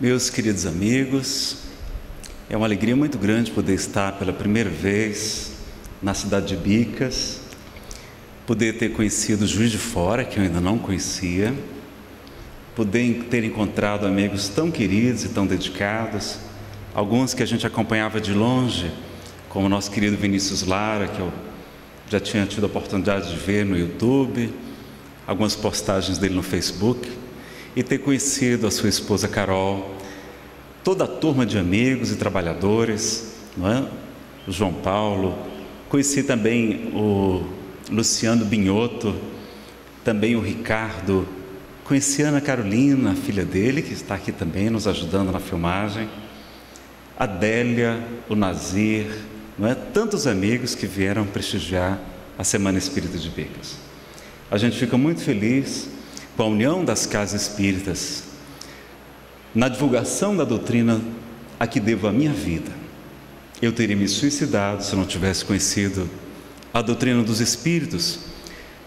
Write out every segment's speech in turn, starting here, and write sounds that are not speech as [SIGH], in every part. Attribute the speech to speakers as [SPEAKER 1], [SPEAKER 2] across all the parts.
[SPEAKER 1] Meus queridos amigos, é uma alegria muito grande poder estar pela primeira vez na cidade de Bicas, poder ter conhecido Juiz de Fora, que eu ainda não conhecia, poder ter encontrado amigos tão queridos e tão dedicados, alguns que a gente acompanhava de longe, como o nosso querido Vinícius Lara, que eu já tinha tido a oportunidade de ver no YouTube, algumas postagens dele no Facebook e ter conhecido a sua esposa Carol, toda a turma de amigos e trabalhadores, não é? o João Paulo, conheci também o Luciano Binhoto, também o Ricardo, conheci a Ana Carolina, a filha dele, que está aqui também nos ajudando na filmagem, a Délia, o Nazir, não é? tantos amigos que vieram prestigiar a Semana Espírita de Becas. A gente fica muito feliz com a união das casas espíritas, na divulgação da doutrina a que devo a minha vida. Eu teria me suicidado se não tivesse conhecido a doutrina dos espíritos.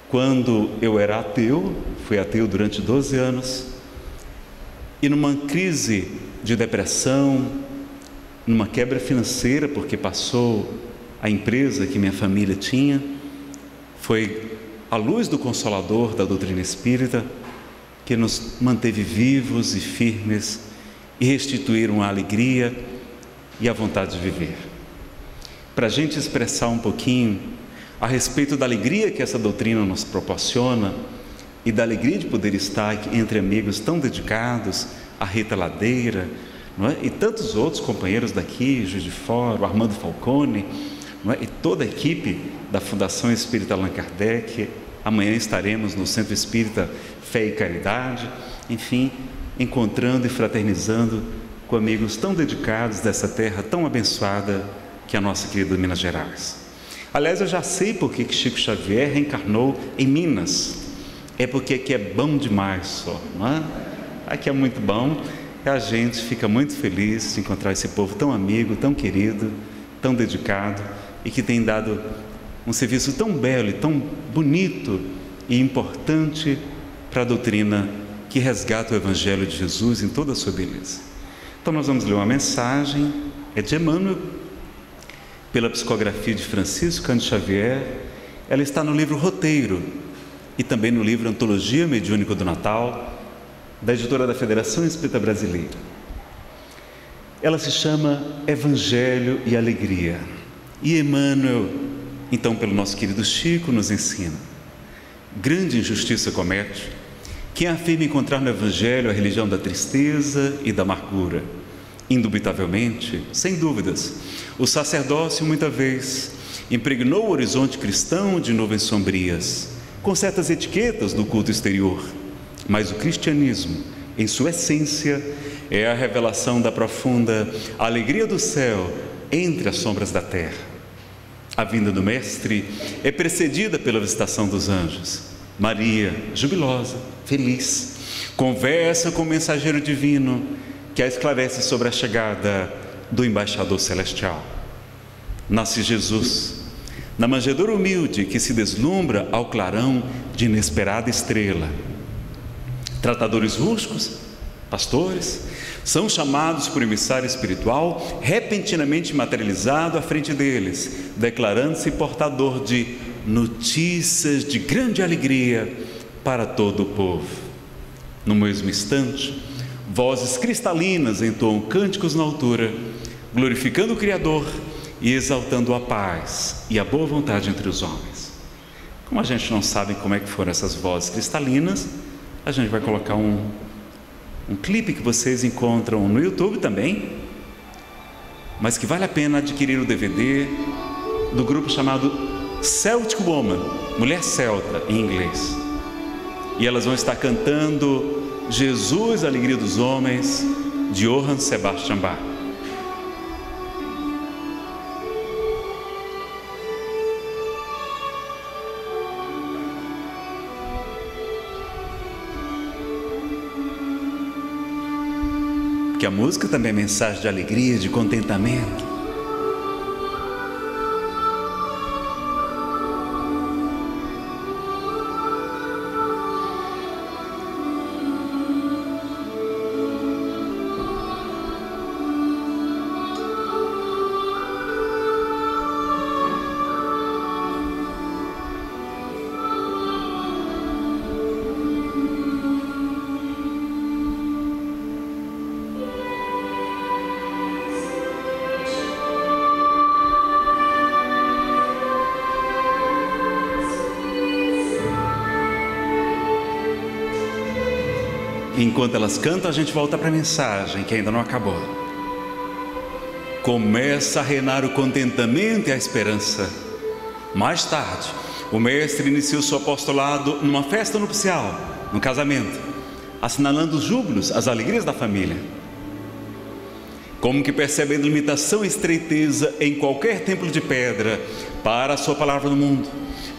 [SPEAKER 1] Quando eu era ateu, fui ateu durante 12 anos, e numa crise de depressão, numa quebra financeira, porque passou a empresa que minha família tinha, foi a luz do Consolador da doutrina espírita que nos manteve vivos e firmes e restituíram a alegria e a vontade de viver. Para a gente expressar um pouquinho a respeito da alegria que essa doutrina nos proporciona e da alegria de poder estar entre amigos tão dedicados, a Rita Ladeira, é? e tantos outros companheiros daqui, Juiz de Fora, o Armando Falcone, é? e toda a equipe da Fundação Espírita Allan Kardec. Amanhã estaremos no Centro Espírita Fé e Caridade, enfim, encontrando e fraternizando com amigos tão dedicados dessa terra tão abençoada que é a nossa querida Minas Gerais. Aliás, eu já sei por que Chico Xavier reencarnou em Minas. É porque aqui é bom demais só, não é? Aqui é muito bom e a gente fica muito feliz de encontrar esse povo tão amigo, tão querido, tão dedicado e que tem dado um serviço tão belo e tão bonito e importante para a doutrina que resgata o Evangelho de Jesus em toda a sua beleza. Então, nós vamos ler uma mensagem, é de Emmanuel, pela psicografia de Francisco Cândido Xavier. Ela está no livro Roteiro e também no livro Antologia Mediúnico do Natal, da editora da Federação Espírita Brasileira. Ela se chama Evangelho e Alegria. E Emmanuel, então, pelo nosso querido Chico, nos ensina: grande injustiça comete quem afirma encontrar no Evangelho a religião da tristeza e da amargura, indubitavelmente, sem dúvidas, o sacerdócio muita vez impregnou o horizonte cristão de nuvens sombrias, com certas etiquetas do culto exterior, mas o cristianismo, em sua essência, é a revelação da profunda alegria do céu entre as sombras da terra. A vinda do Mestre é precedida pela visitação dos anjos Maria, jubilosa, feliz, conversa com o mensageiro divino que a esclarece sobre a chegada do embaixador celestial. Nasce Jesus, na manjedoura humilde que se deslumbra ao clarão de inesperada estrela. Tratadores rústicos, pastores, são chamados por emissário espiritual, repentinamente materializado à frente deles, declarando-se portador de notícias de grande alegria para todo o povo. No mesmo instante, vozes cristalinas entoam cânticos na altura, glorificando o Criador e exaltando a paz e a boa vontade entre os homens. Como a gente não sabe como é que foram essas vozes cristalinas, a gente vai colocar um, um clipe que vocês encontram no YouTube também, mas que vale a pena adquirir o DVD do grupo chamado Celtic Woman, mulher celta em inglês. E elas vão estar cantando Jesus, alegria dos homens, de Johann Sebastian Bach. Que a música também é mensagem de alegria, de contentamento. Enquanto elas cantam, a gente volta para a mensagem que ainda não acabou. Começa a reinar o contentamento e a esperança. Mais tarde, o mestre inicia o seu apostolado numa festa nupcial, no casamento, assinalando os júbilos, as alegrias da família. Como que percebendo limitação e estreiteza em qualquer templo de pedra para a sua palavra no mundo,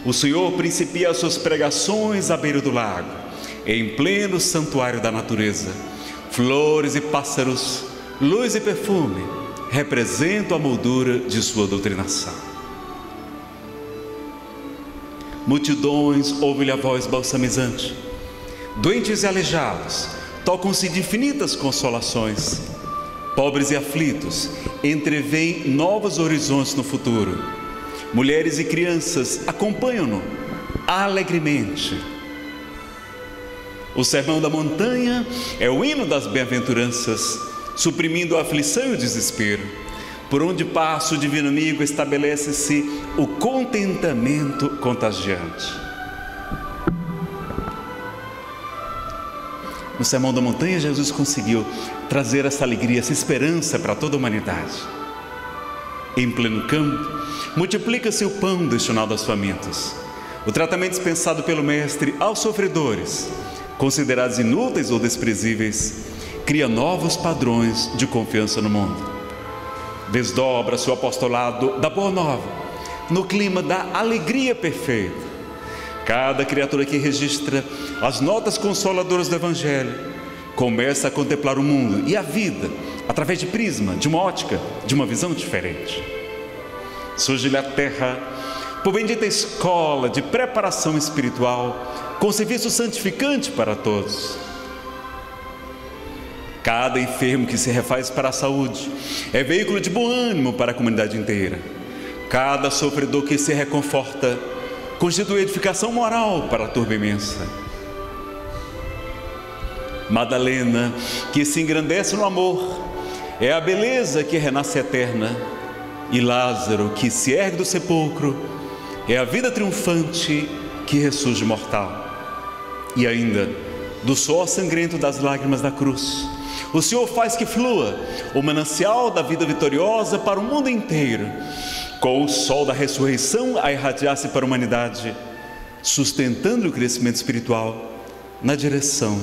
[SPEAKER 1] o Senhor principia as suas pregações à beira do lago, em pleno santuário da natureza. Flores e pássaros, luz e perfume representam a moldura de sua doutrinação. Multidões ouvem-lhe a voz balsamizante. Doentes e aleijados tocam-se de infinitas consolações. Pobres e aflitos entreveem novos horizontes no futuro mulheres e crianças acompanham-no alegremente. O sermão da montanha é o hino das bem-aventuranças, suprimindo a aflição e o desespero. Por onde passa o divino amigo, estabelece-se o contentamento contagiante. No sermão da montanha, Jesus conseguiu trazer essa alegria, essa esperança para toda a humanidade. Em pleno campo, multiplica-se o pão destinado aos famintos. O tratamento dispensado pelo Mestre aos sofredores, considerados inúteis ou desprezíveis, cria novos padrões de confiança no mundo. Desdobra seu apostolado da Boa Nova, no clima da alegria perfeita. Cada criatura que registra as notas consoladoras do Evangelho começa a contemplar o mundo e a vida através de prisma, de uma ótica, de uma visão diferente. Surge-lhe a terra, por bendita escola de preparação espiritual, com serviço santificante para todos. Cada enfermo que se refaz para a saúde é veículo de bom ânimo para a comunidade inteira. Cada sofredor que se reconforta constitui edificação moral para a turba imensa. Madalena, que se engrandece no amor, é a beleza que renasce eterna, e Lázaro, que se ergue do sepulcro, é a vida triunfante que ressurge mortal. E ainda, do sol sangrento das lágrimas da cruz, o Senhor faz que flua o manancial da vida vitoriosa para o mundo inteiro, com o sol da ressurreição a irradiar-se para a humanidade, sustentando o crescimento espiritual na direção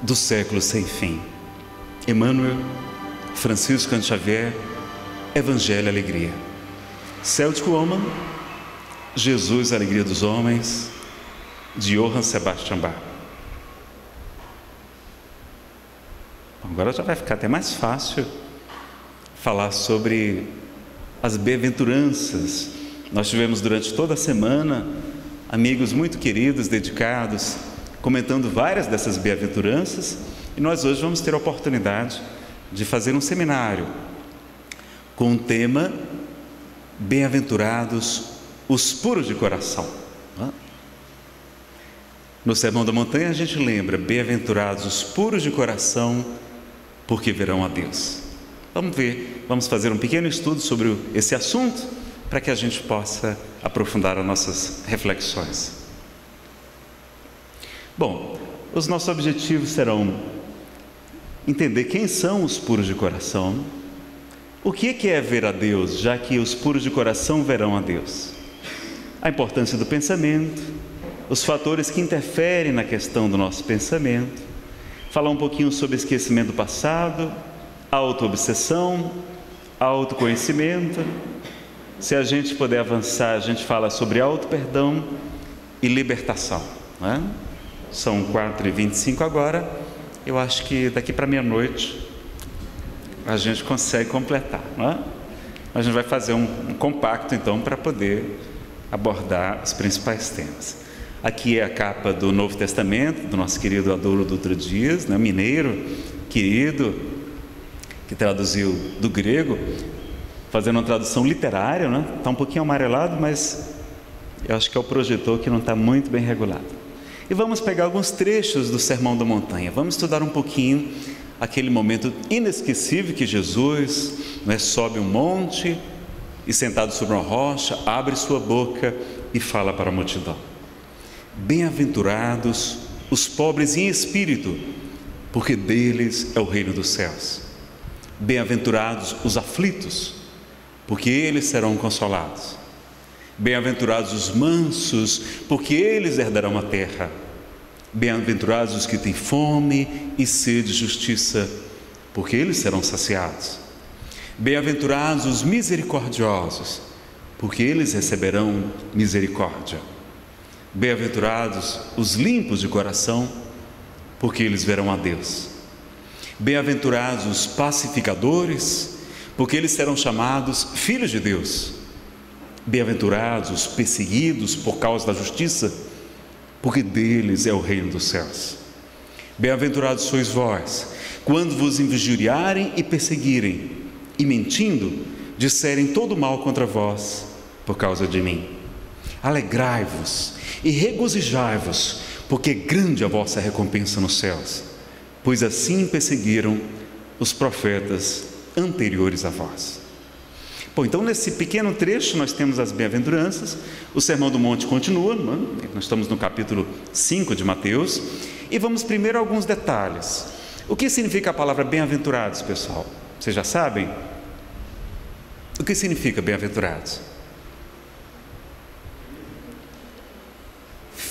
[SPEAKER 1] do século sem fim. Emmanuel, Francisco Canto Xavier, Evangelho Alegria. Celtic Woman, Jesus Alegria dos Homens, de Johann Sebastian Bach. Agora já vai ficar até mais fácil falar sobre as bem-aventuranças. Nós tivemos durante toda a semana amigos muito queridos, dedicados, comentando várias dessas bem-aventuranças, e nós hoje vamos ter a oportunidade de fazer um seminário com o tema Bem-aventurados os puros de coração. No Sermão da Montanha a gente lembra: Bem-aventurados os puros de coração, porque verão a Deus. Vamos ver, vamos fazer um pequeno estudo sobre esse assunto para que a gente possa aprofundar as nossas reflexões. Bom, os nossos objetivos serão entender quem são os puros de coração, o que é ver a Deus, já que os puros de coração verão a Deus, a importância do pensamento, os fatores que interferem na questão do nosso pensamento, falar um pouquinho sobre esquecimento do passado, autoobsessão, autoconhecimento. Se a gente puder avançar, a gente fala sobre auto-perdão e libertação. Não é? São 4h25 agora. Eu acho que daqui para meia-noite a gente consegue completar. Não é? A gente vai fazer um, um compacto então para poder abordar os principais temas. Aqui é a capa do Novo Testamento, do nosso querido Adoro Dutra Dias, né, mineiro, querido, que traduziu do grego, fazendo uma tradução literária, né? Está um pouquinho amarelado, mas eu acho que é o projetor que não está muito bem regulado. E vamos pegar alguns trechos do Sermão da Montanha. Vamos estudar um pouquinho aquele momento inesquecível que Jesus né, sobe um monte e, sentado sobre uma rocha, abre sua boca e fala para a multidão: Bem-aventurados os pobres em espírito, porque deles é o reino dos céus. Bem-aventurados os aflitos, porque eles serão consolados. Bem-aventurados os mansos, porque eles herdarão a terra. Bem-aventurados os que têm fome e sede de justiça, porque eles serão saciados. Bem-aventurados os misericordiosos, porque eles receberão misericórdia. Bem-aventurados os limpos de coração, porque eles verão a Deus. Bem-aventurados os pacificadores, porque eles serão chamados filhos de Deus. Bem-aventurados os perseguidos por causa da justiça, porque deles é o reino dos céus. Bem-aventurados sois vós, quando vos injuriarem e perseguirem, e mentindo, disserem todo mal contra vós por causa de mim. Alegrai-vos e regozijai-vos, porque grande é a vossa recompensa nos céus, pois assim perseguiram os profetas anteriores a vós. Bom, então nesse pequeno trecho nós temos as bem-aventuranças, o Sermão do Monte continua, é? nós estamos no capítulo 5 de Mateus, e vamos primeiro a alguns detalhes. O que significa a palavra bem-aventurados, pessoal? Vocês já sabem? O que significa bem-aventurados?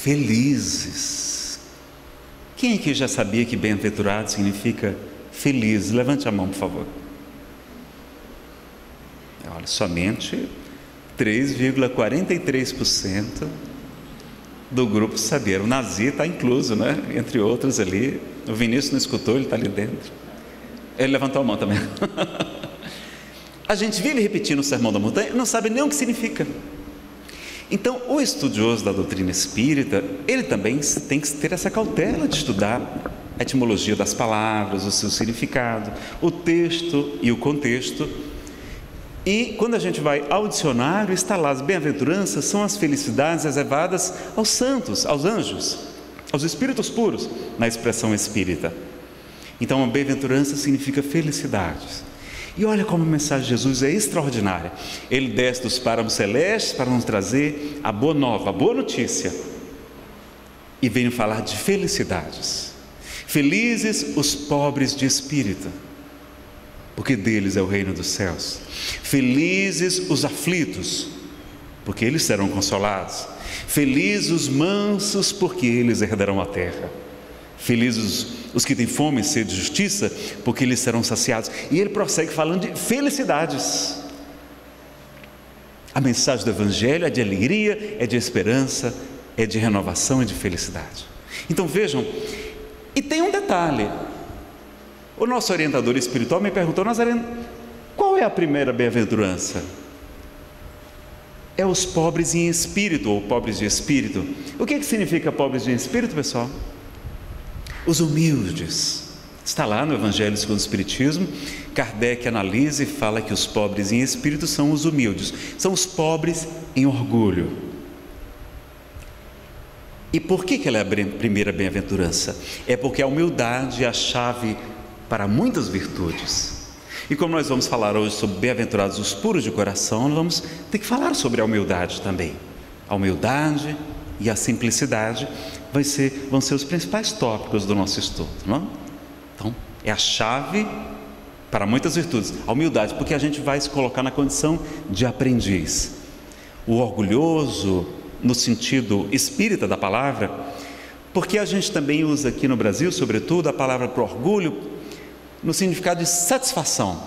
[SPEAKER 1] Felizes. Quem aqui já sabia que bem-aventurado significa feliz? Levante a mão, por favor. Olha, somente 3,43% do grupo sabia. O Nazi está incluso, né? Entre outros ali. O Vinícius não escutou, ele está ali dentro. Ele levantou a mão também. [LAUGHS] a gente vive repetindo o sermão da montanha, não sabe nem o que significa. Então, o estudioso da doutrina espírita, ele também tem que ter essa cautela de estudar a etimologia das palavras, o seu significado, o texto e o contexto. E quando a gente vai ao dicionário, está lá: as bem-aventuranças são as felicidades reservadas aos santos, aos anjos, aos espíritos puros, na expressão espírita. Então, a bem-aventurança significa felicidades. E olha como a mensagem de Jesus é extraordinária. Ele desce dos páramos celestes para nos trazer a boa nova, a boa notícia. E vem falar de felicidades. Felizes os pobres de espírito, porque deles é o reino dos céus. Felizes os aflitos, porque eles serão consolados. Felizes os mansos, porque eles herdarão a terra. Felizes os que têm fome e sede de justiça, porque eles serão saciados. E ele prossegue falando de felicidades. A mensagem do Evangelho é de alegria, é de esperança, é de renovação e de felicidade. Então vejam, e tem um detalhe. O nosso orientador espiritual me perguntou, Nazareno, qual é a primeira bem-aventurança? É os pobres em espírito, ou pobres de espírito. O que, que significa pobres de espírito, pessoal? Os humildes. Está lá no Evangelho segundo o Espiritismo, Kardec analisa e fala que os pobres em espírito são os humildes, são os pobres em orgulho. E por que, que ela é a primeira bem-aventurança? É porque a humildade é a chave para muitas virtudes. E como nós vamos falar hoje sobre bem-aventurados os puros de coração, nós vamos ter que falar sobre a humildade também. A humildade e a simplicidade vai ser, vão ser os principais tópicos do nosso estudo. Não? É? Então, é a chave para muitas virtudes. A humildade, porque a gente vai se colocar na condição de aprendiz. O orgulhoso, no sentido espírita da palavra, porque a gente também usa aqui no Brasil, sobretudo, a palavra para orgulho no significado de satisfação.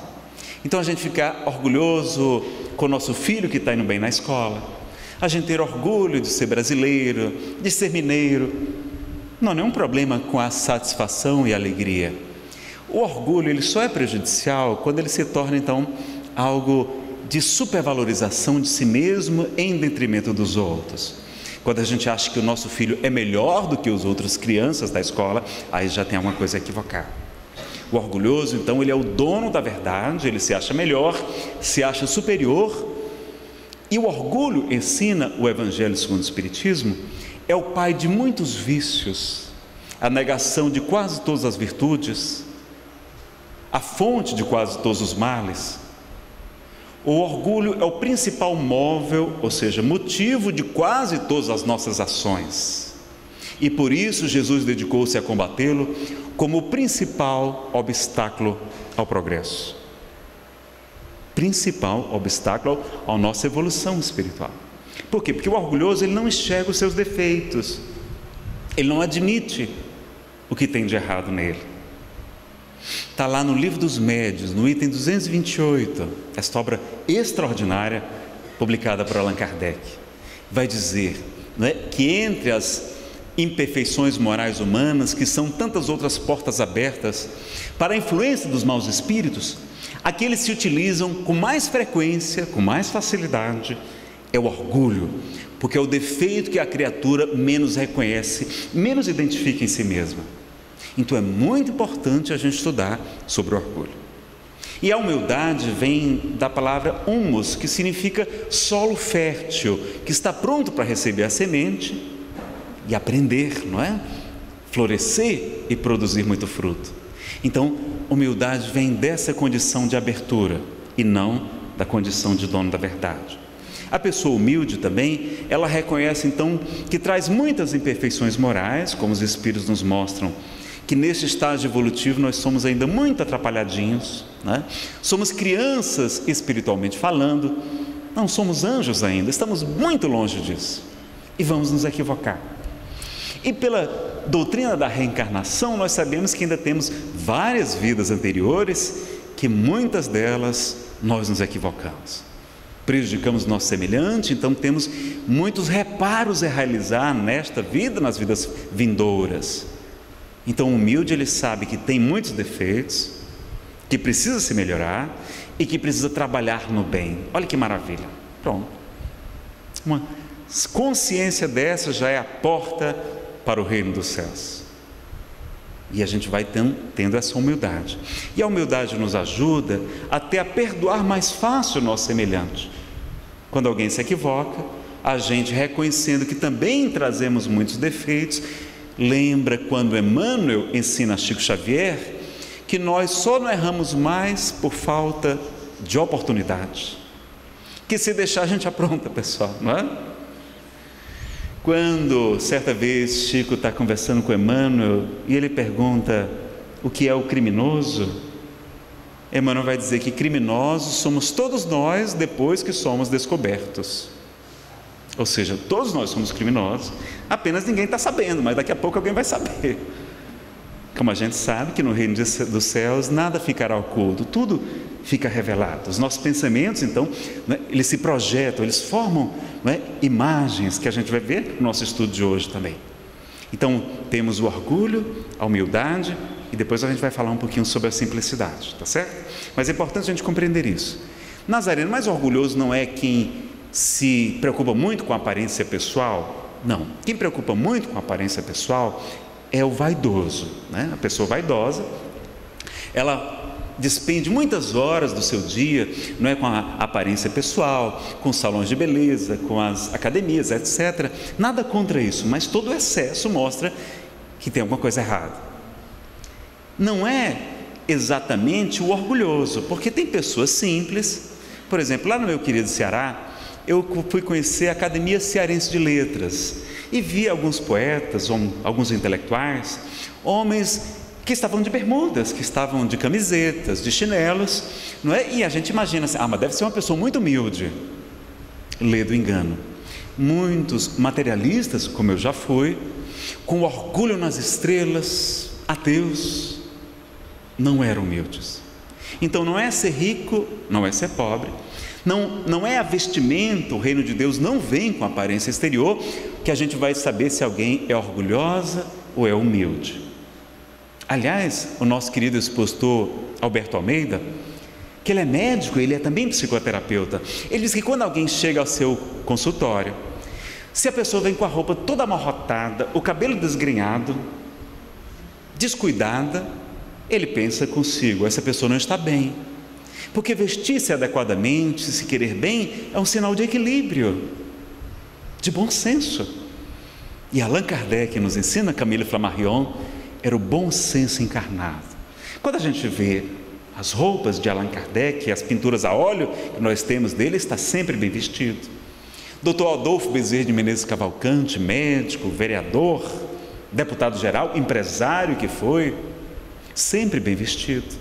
[SPEAKER 1] Então a gente ficar orgulhoso com o nosso filho que está indo bem na escola, a gente ter orgulho de ser brasileiro, de ser mineiro. Não há nenhum problema com a satisfação e a alegria. O orgulho ele só é prejudicial quando ele se torna então algo de supervalorização de si mesmo em detrimento dos outros. Quando a gente acha que o nosso filho é melhor do que os outros crianças da escola, aí já tem alguma coisa equivocada. O orgulhoso, então, ele é o dono da verdade, ele se acha melhor, se acha superior e o orgulho, ensina o Evangelho segundo o Espiritismo, é o pai de muitos vícios, a negação de quase todas as virtudes, a fonte de quase todos os males. O orgulho é o principal móvel, ou seja, motivo de quase todas as nossas ações. E por isso Jesus dedicou-se a combatê-lo como o principal obstáculo ao progresso. Principal obstáculo à nossa evolução espiritual. Por quê? Porque o orgulhoso ele não enxerga os seus defeitos. Ele não admite o que tem de errado nele. Está lá no livro dos médios, no item 228, esta obra extraordinária publicada por Allan Kardec. Vai dizer é, que entre as imperfeições morais humanas, que são tantas outras portas abertas para a influência dos maus espíritos, aqueles se utilizam com mais frequência, com mais facilidade, é o orgulho, porque é o defeito que a criatura menos reconhece, menos identifica em si mesma. Então é muito importante a gente estudar sobre o orgulho. E a humildade vem da palavra humus, que significa solo fértil, que está pronto para receber a semente e aprender, não é? Florescer e produzir muito fruto. Então, humildade vem dessa condição de abertura e não da condição de dono da verdade. A pessoa humilde também, ela reconhece então que traz muitas imperfeições morais, como os espíritos nos mostram, que nesse estágio evolutivo nós somos ainda muito atrapalhadinhos, né? somos crianças espiritualmente falando, não somos anjos ainda, estamos muito longe disso e vamos nos equivocar. E pela doutrina da reencarnação, nós sabemos que ainda temos várias vidas anteriores que muitas delas nós nos equivocamos. Prejudicamos nosso semelhante, então temos muitos reparos a realizar nesta vida, nas vidas vindouras. Então, o humilde ele sabe que tem muitos defeitos, que precisa se melhorar e que precisa trabalhar no bem. Olha que maravilha. Pronto. Uma consciência dessa já é a porta para o reino dos céus. E a gente vai tendo, essa humildade. E a humildade nos ajuda até a perdoar mais fácil o nosso semelhante. Quando alguém se equivoca, a gente reconhecendo que também trazemos muitos defeitos, lembra quando Emmanuel ensina a Chico Xavier que nós só não erramos mais por falta de oportunidade. Que se deixar a gente apronta, pessoal, não é? Quando certa vez Chico está conversando com Emmanuel e ele pergunta o que é o criminoso, Emmanuel vai dizer que criminosos somos todos nós depois que somos descobertos. Ou seja, todos nós somos criminosos, apenas ninguém está sabendo, mas daqui a pouco alguém vai saber. Como a gente sabe que no reino dos céus nada ficará oculto, tudo fica revelado. Os nossos pensamentos, então, né, eles se projetam, eles formam né, imagens que a gente vai ver no nosso estudo de hoje também. Então, temos o orgulho, a humildade e depois a gente vai falar um pouquinho sobre a simplicidade, tá certo? Mas é importante a gente compreender isso. Nazareno mais orgulhoso não é quem se preocupa muito com a aparência pessoal, não. Quem preocupa muito com a aparência pessoal é o vaidoso, né? A pessoa vaidosa, ela despende muitas horas do seu dia, não é com a aparência pessoal, com salões de beleza, com as academias, etc. Nada contra isso, mas todo excesso mostra que tem alguma coisa errada. Não é exatamente o orgulhoso, porque tem pessoas simples, por exemplo, lá no meu querido Ceará, eu fui conhecer a Academia Cearense de Letras e vi alguns poetas, alguns intelectuais, homens que estavam de bermudas, que estavam de camisetas, de chinelos, não é? E a gente imagina assim, ah, mas deve ser uma pessoa muito humilde. Lê do engano. Muitos materialistas, como eu já fui, com orgulho nas estrelas, ateus, não eram humildes. Então não é ser rico, não é ser pobre, não, não é a vestimenta, o reino de Deus não vem com aparência exterior, que a gente vai saber se alguém é orgulhosa ou é humilde. Aliás, o nosso querido expositor Alberto Almeida, que ele é médico, ele é também psicoterapeuta, ele diz que quando alguém chega ao seu consultório, se a pessoa vem com a roupa toda amarrotada, o cabelo desgrenhado, descuidada, ele pensa consigo: essa pessoa não está bem. Porque vestir-se adequadamente, se querer bem, é um sinal de equilíbrio, de bom senso. E Allan Kardec nos ensina, Camille Flammarion, era o bom senso encarnado. Quando a gente vê as roupas de Allan Kardec, as pinturas a óleo que nós temos dele, está sempre bem vestido. Dr. Adolfo Bezerra de Menezes Cavalcante, médico, vereador, deputado geral, empresário que foi, sempre bem vestido.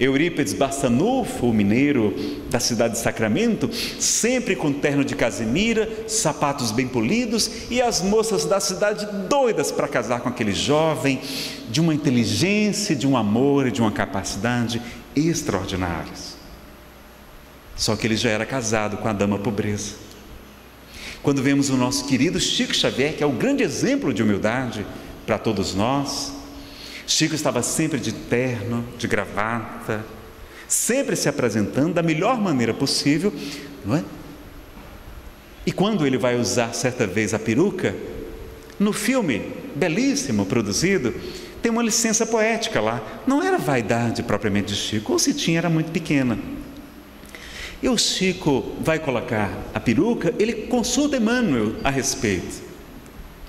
[SPEAKER 1] Eurípides Bassanufo, o mineiro da cidade de Sacramento, sempre com terno de casimira, sapatos bem polidos e as moças da cidade doidas para casar com aquele jovem, de uma inteligência, de um amor e de uma capacidade extraordinários. Só que ele já era casado com a dama pobreza. Quando vemos o nosso querido Chico Xavier, que é o grande exemplo de humildade para todos nós, Chico estava sempre de terno, de gravata, sempre se apresentando da melhor maneira possível, não é? E quando ele vai usar certa vez a peruca, no filme belíssimo produzido, tem uma licença poética lá. Não era vaidade propriamente de Chico, ou se tinha, era muito pequena. E o Chico vai colocar a peruca, ele consulta Emmanuel a respeito.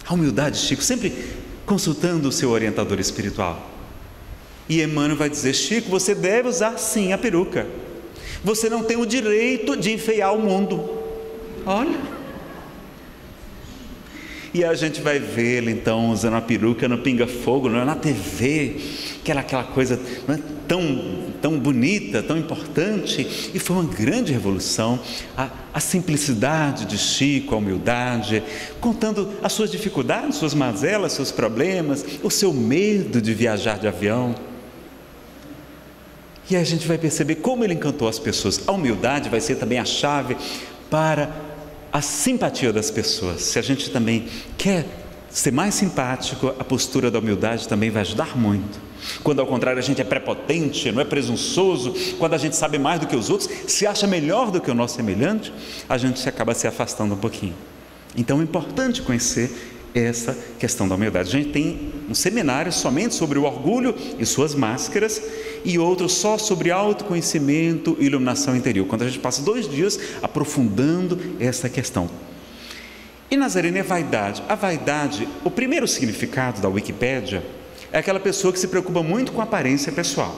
[SPEAKER 1] A humildade de Chico, sempre consultando o seu orientador espiritual. E Emmanuel vai dizer: Chico, você deve usar sim a peruca. Você não tem o direito de enfeiar o mundo. Olha. E a gente vai vê-lo então usando a peruca no pinga-fogo, é? na TV, aquela, aquela coisa é? tão, tão bonita, tão importante. E foi uma grande revolução. A, a simplicidade de Chico, a humildade, contando as suas dificuldades, suas mazelas, seus problemas, o seu medo de viajar de avião. E a gente vai perceber como ele encantou as pessoas. A humildade vai ser também a chave para a simpatia das pessoas. Se a gente também quer ser mais simpático, a postura da humildade também vai ajudar muito. Quando ao contrário a gente é prepotente, não é presunçoso, quando a gente sabe mais do que os outros, se acha melhor do que o nosso semelhante, a gente acaba se afastando um pouquinho. Então é importante conhecer essa questão da humildade. A gente tem um seminário somente sobre o orgulho e suas máscaras e outro só sobre autoconhecimento e iluminação interior, quando a gente passa dois dias aprofundando essa questão. E Nazareno é vaidade. A vaidade, o primeiro significado da Wikipédia é aquela pessoa que se preocupa muito com a aparência pessoal.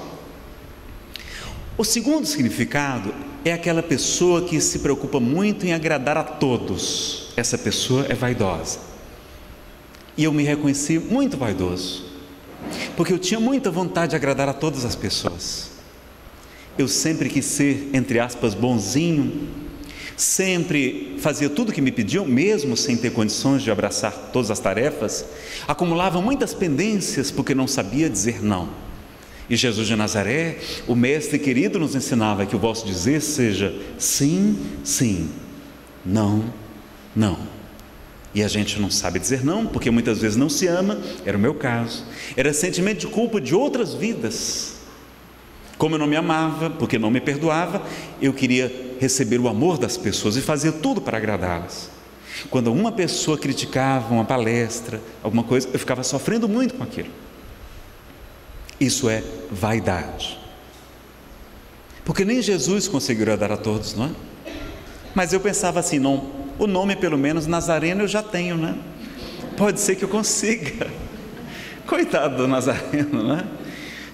[SPEAKER 1] O segundo significado é aquela pessoa que se preocupa muito em agradar a todos. Essa pessoa é vaidosa. E eu me reconheci muito vaidoso porque eu tinha muita vontade de agradar a todas as pessoas. Eu sempre quis ser, entre aspas, bonzinho, sempre fazia tudo o que me pediam, mesmo sem ter condições de abraçar todas as tarefas, acumulava muitas pendências porque não sabia dizer não. E Jesus de Nazaré, o mestre querido, nos ensinava que o vosso dizer seja sim, sim, não, não. E a gente não sabe dizer não, porque muitas vezes não se ama, era o meu caso. Era sentimento de culpa de outras vidas. Como eu não me amava, porque não me perdoava, eu queria receber o amor das pessoas e fazer tudo para agradá-las. Quando uma pessoa criticava uma palestra, alguma coisa, eu ficava sofrendo muito com aquilo. Isso é vaidade. Porque nem Jesus conseguiu agradar a todos, não é? Mas eu pensava assim, não, o nome, pelo menos, Nazareno eu já tenho, né? Pode ser que eu consiga. [LAUGHS] Coitado do Nazareno, né?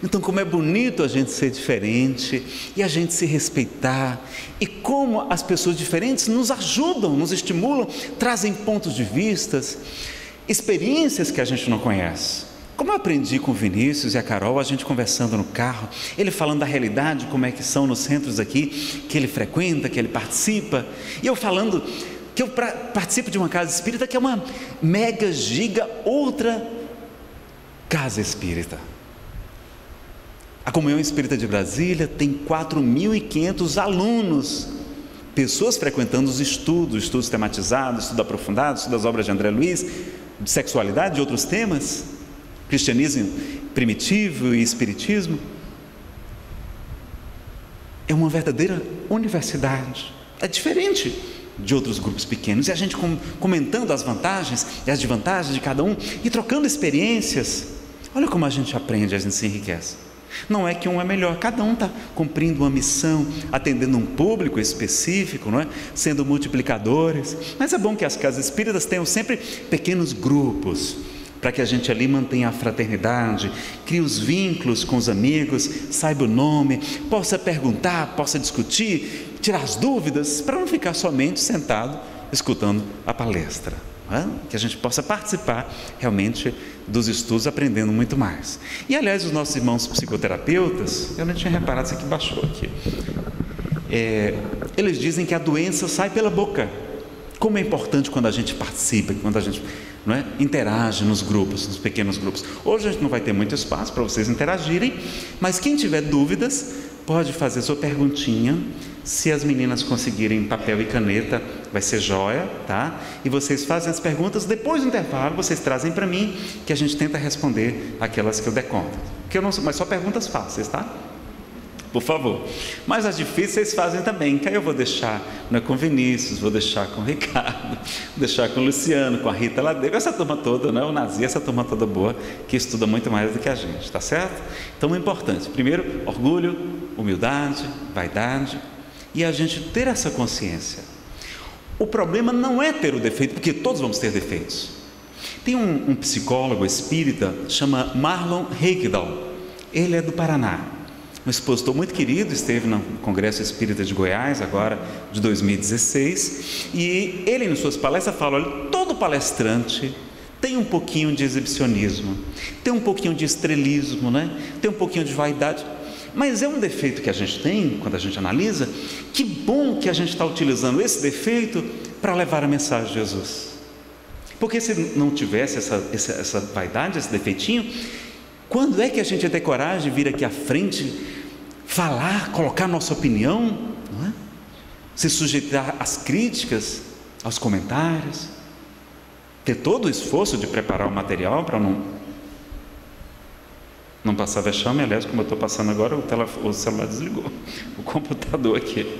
[SPEAKER 1] Então, como é bonito a gente ser diferente e a gente se respeitar, e como as pessoas diferentes nos ajudam, nos estimulam, trazem pontos de vistas, experiências que a gente não conhece. Como eu aprendi com o Vinícius e a Carol, a gente conversando no carro, ele falando da realidade, como é que são nos centros aqui, que ele frequenta, que ele participa, e eu falando que eu participo de uma casa espírita que é uma mega, giga, outra casa espírita. A Comunhão Espírita de Brasília tem 4.500 alunos, pessoas frequentando os estudos, estudos tematizados, estudos aprofundados, estudos das obras de André Luiz, de sexualidade, de outros temas, cristianismo primitivo e espiritismo. É uma verdadeira universidade. É diferente de outros grupos pequenos, e a gente comentando as vantagens e as desvantagens de cada um e trocando experiências. Olha como a gente aprende, a gente se enriquece. Não é que um é melhor, cada um está cumprindo uma missão, atendendo um público específico, não é? sendo multiplicadores. Mas é bom que as casas espíritas tenham sempre pequenos grupos, para que a gente ali mantenha a fraternidade, crie os vínculos com os amigos, saiba o nome, possa perguntar, possa discutir, tirar as dúvidas, para não ficar somente sentado escutando a palestra. Que a gente possa participar realmente dos estudos aprendendo muito mais. E aliás, os nossos irmãos psicoterapeutas, eu não tinha reparado, isso aqui baixou aqui. É, eles dizem que a doença sai pela boca. Como é importante quando a gente participa, quando a gente não é, interage nos grupos, nos pequenos grupos. Hoje a gente não vai ter muito espaço para vocês interagirem, mas quem tiver dúvidas pode fazer sua perguntinha. Se as meninas conseguirem papel e caneta, vai ser joia, tá? E vocês fazem as perguntas, depois do intervalo vocês trazem para mim, que a gente tenta responder aquelas que eu der conta. Que eu não, mas só perguntas fáceis, tá? por favor. Mas as difíceis fazem também, que aí eu vou deixar né, com Vinícius, vou deixar com Ricardo, vou deixar com Luciano, com a Rita lá dentro, essa turma toda, né, o Nazi, essa turma toda boa, que estuda muito mais do que a gente, tá certo? Então é importante, primeiro, orgulho, humildade, vaidade, e a gente ter essa consciência. O problema não é ter o defeito, porque todos vamos ter defeitos. Tem um, um psicólogo espírita, chama Marlon Reikdal, ele é do Paraná, um expositor muito querido, esteve no Congresso Espírita de Goiás, agora de 2016, e ele, em suas palestras, fala: olha, todo palestrante tem um pouquinho de exibicionismo, tem um pouquinho de estrelismo, né? tem um pouquinho de vaidade. Mas é um defeito que a gente tem, quando a gente analisa, que bom que a gente está utilizando esse defeito para levar a mensagem de Jesus. Porque se não tivesse essa, essa, essa vaidade, esse defeitinho, quando é que a gente ia ter coragem de vir aqui à frente falar, colocar nossa opinião, não é? se sujeitar às críticas, aos comentários, ter todo o esforço de preparar o material para não, não passar vexame. Aliás, como eu estou passando agora, o, o celular desligou, o computador aqui.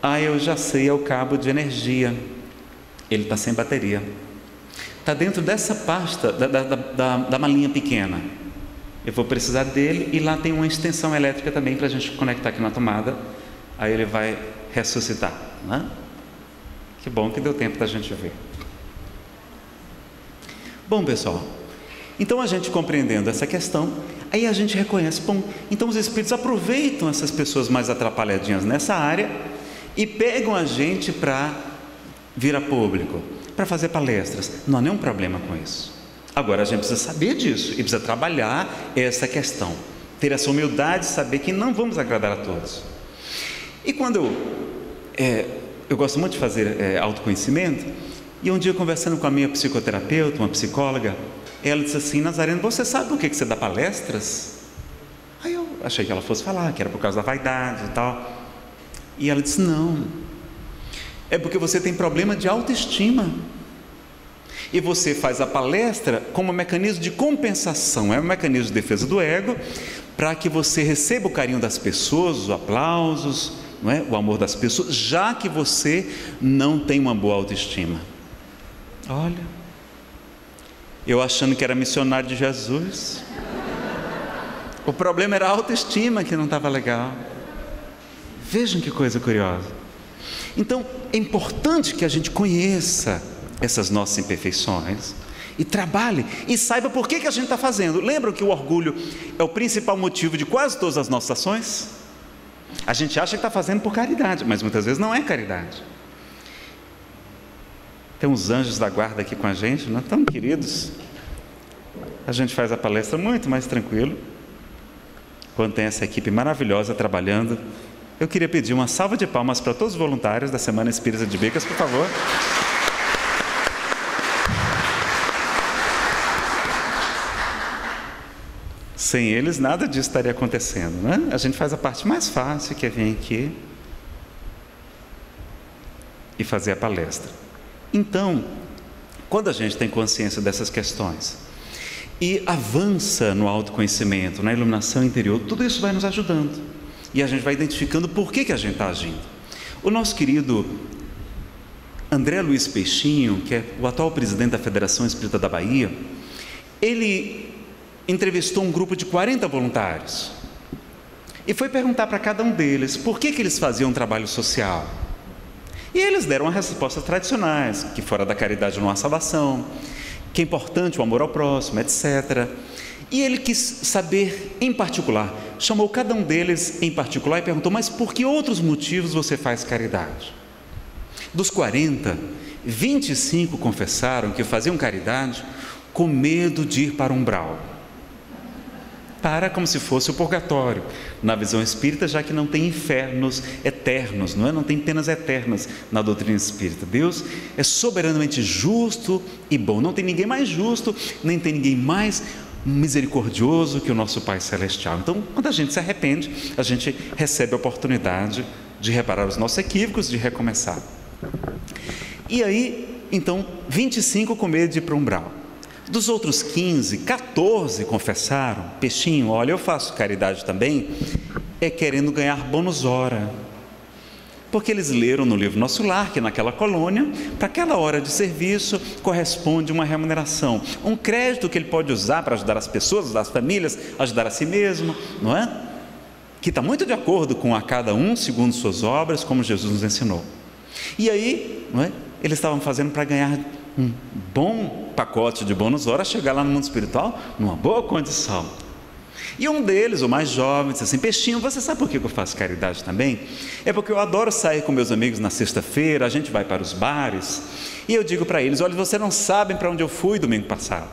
[SPEAKER 1] Ah, eu já sei, é o cabo de energia, ele está sem bateria. Está dentro dessa pasta, da, da, da, da malinha pequena. Eu vou precisar dele e lá tem uma extensão elétrica também para a gente conectar aqui na tomada. Aí ele vai ressuscitar. Né? Que bom que deu tempo da gente ver. Bom, pessoal, então a gente compreendendo essa questão, aí a gente reconhece, bom, então os espíritos aproveitam essas pessoas mais atrapalhadinhas nessa área e pegam a gente para vir a público, para fazer palestras. Não há nenhum problema com isso. Agora a gente precisa saber disso e precisa trabalhar essa questão, ter essa humildade, saber que não vamos agradar a todos. E quando eu, é, eu gosto muito de fazer é, autoconhecimento, e um dia conversando com a minha psicoterapeuta, uma psicóloga, ela disse assim: Nazareno, você sabe por que você dá palestras? Aí eu achei que ela fosse falar que era por causa da vaidade e tal. E ela disse: Não, é porque você tem problema de autoestima. E você faz a palestra como um mecanismo de compensação, é um mecanismo de defesa do ego, para que você receba o carinho das pessoas, os aplausos, não é? o amor das pessoas, já que você não tem uma boa autoestima. Olha, eu achando que era missionário de Jesus. O problema era a autoestima que não estava legal. Vejam que coisa curiosa. Então, é importante que a gente conheça essas nossas imperfeições e trabalhe e saiba por que, que a gente está fazendo. Lembram que o orgulho é o principal motivo de quase todas as nossas ações? A gente acha que está fazendo por caridade, mas muitas vezes não é caridade. Tem uns anjos da guarda aqui com a gente, não é tão queridos. A gente faz a palestra muito mais tranquilo. Quando tem essa equipe maravilhosa trabalhando. Eu queria pedir uma salva de palmas para todos os voluntários da Semana Espírita de Becas, por favor. Sem eles, nada disso estaria acontecendo. Né? A gente faz a parte mais fácil, que é vir aqui e fazer a palestra. Então, quando a gente tem consciência dessas questões e avança no autoconhecimento, na iluminação interior, tudo isso vai nos ajudando. E a gente vai identificando por que, que a gente está agindo. O nosso querido André Luiz Peixinho, que é o atual presidente da Federação Espírita da Bahia, ele entrevistou um grupo de 40 voluntários e foi perguntar para cada um deles por que, que eles faziam trabalho social. E eles deram as respostas tradicionais, que fora da caridade não há salvação, que é importante o amor ao próximo, etc. E ele quis saber em particular, chamou cada um deles em particular e perguntou: Mas por que outros motivos você faz caridade? Dos 40, 25 confessaram que faziam caridade com medo de ir para o umbral. Para como se fosse o purgatório, na visão espírita, já que não tem infernos eternos, não é? Não tem penas eternas na doutrina espírita. Deus é soberanamente justo e bom. Não tem ninguém mais justo, nem tem ninguém mais misericordioso que o nosso Pai Celestial. Então, quando a gente se arrepende, a gente recebe a oportunidade de reparar os nossos equívocos, de recomeçar. E aí, então, 25 com medo de ir para o umbral. Dos outros 15, 14 confessaram: Peixinho, olha, eu faço caridade também, é querendo ganhar bônus hora. Porque eles leram no livro Nosso Lar que naquela colônia, para aquela hora de serviço, corresponde uma remuneração, um crédito que ele pode usar para ajudar as pessoas, ajudar as famílias, ajudar a si mesmo, não é? Que está muito de acordo com a cada um segundo suas obras, como Jesus nos ensinou. E aí, não é? Eles estavam fazendo para ganhar um bom pacote de bônus hora, chegar lá no mundo espiritual numa boa condição. E um deles, o mais jovem, disse assim: Peixinho, você sabe por que eu faço caridade também? É porque eu adoro sair com meus amigos na sexta-feira, a gente vai para os bares, e eu digo para eles: olha, vocês não sabem para onde eu fui domingo passado.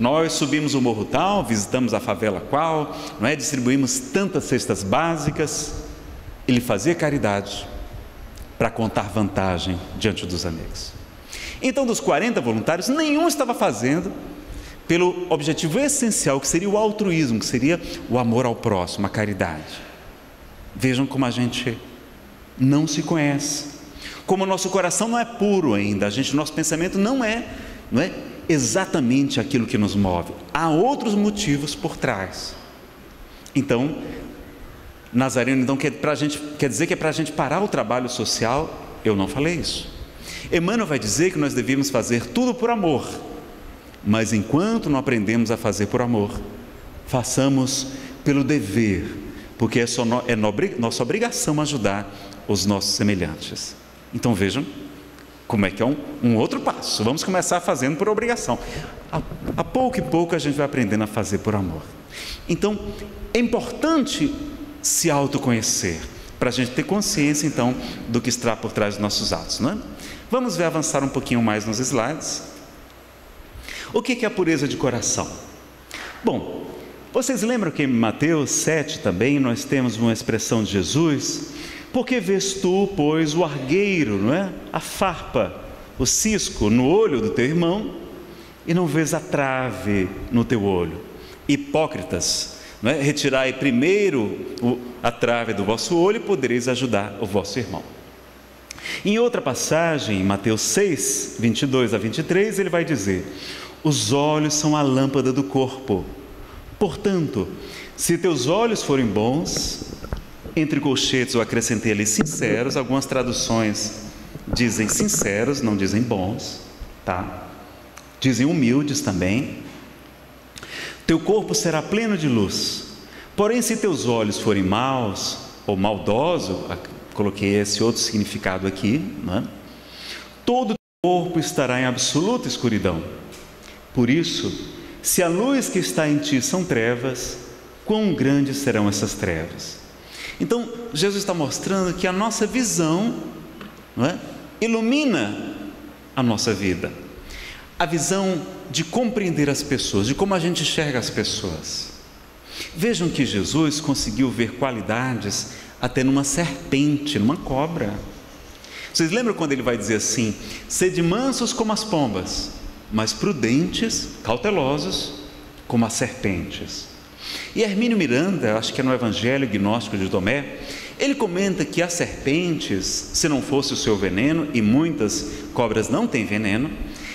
[SPEAKER 1] Nós subimos o morro tal, visitamos a favela qual, não é? distribuímos tantas cestas básicas. Ele fazia caridade para contar vantagem diante dos amigos. Então, dos 40 voluntários, nenhum estava fazendo pelo objetivo essencial, que seria o altruísmo, que seria o amor ao próximo, a caridade. Vejam como a gente não se conhece, como o nosso coração não é puro ainda, a gente, nosso pensamento não é, não é exatamente aquilo que nos move. Há outros motivos por trás. Então, Nazareno, então quer, pra gente, quer dizer que é para a gente parar o trabalho social? Eu não falei isso. Emmanuel vai dizer que nós devemos fazer tudo por amor, mas enquanto não aprendemos a fazer por amor, façamos pelo dever, porque é, só no, é nossa obrigação ajudar os nossos semelhantes. Então vejam como é que é um, um outro passo. Vamos começar fazendo por obrigação. A, a pouco e pouco a gente vai aprendendo a fazer por amor. Então é importante se autoconhecer, para a gente ter consciência então do que está por trás dos nossos atos, não é? Vamos ver avançar um pouquinho mais nos slides. O que é a pureza de coração? Bom, vocês lembram que em Mateus 7 também nós temos uma expressão de Jesus? Porque vês tu, pois, o argueiro, não é? A farpa, o cisco no olho do teu irmão e não vês a trave no teu olho. Hipócritas, não é? Retirai primeiro a trave do vosso olho e podereis ajudar o vosso irmão. Em outra passagem, em Mateus 6, 22 a 23, ele vai dizer: Os olhos são a lâmpada do corpo. Portanto, se teus olhos forem bons, entre colchetes eu acrescentei ali sinceros, algumas traduções dizem sinceros, não dizem bons, tá? Dizem humildes também. Teu corpo será pleno de luz. Porém, se teus olhos forem maus ou maldosos, coloquei esse outro significado aqui, né? todo o corpo estará em absoluta escuridão. Por isso, se a luz que está em ti são trevas, quão grandes serão essas trevas? Então, Jesus está mostrando que a nossa visão é? ilumina a nossa vida. A visão de compreender as pessoas, de como a gente enxerga as pessoas. Vejam que Jesus conseguiu ver qualidades até numa serpente, numa cobra. Vocês lembram quando ele vai dizer assim: sede mansos como as pombas, mas prudentes, cautelosos como as serpentes. E Hermínio Miranda, acho que é no Evangelho Gnóstico de Tomé, ele comenta que as serpentes, se não fosse o seu veneno, e muitas cobras não têm veneno,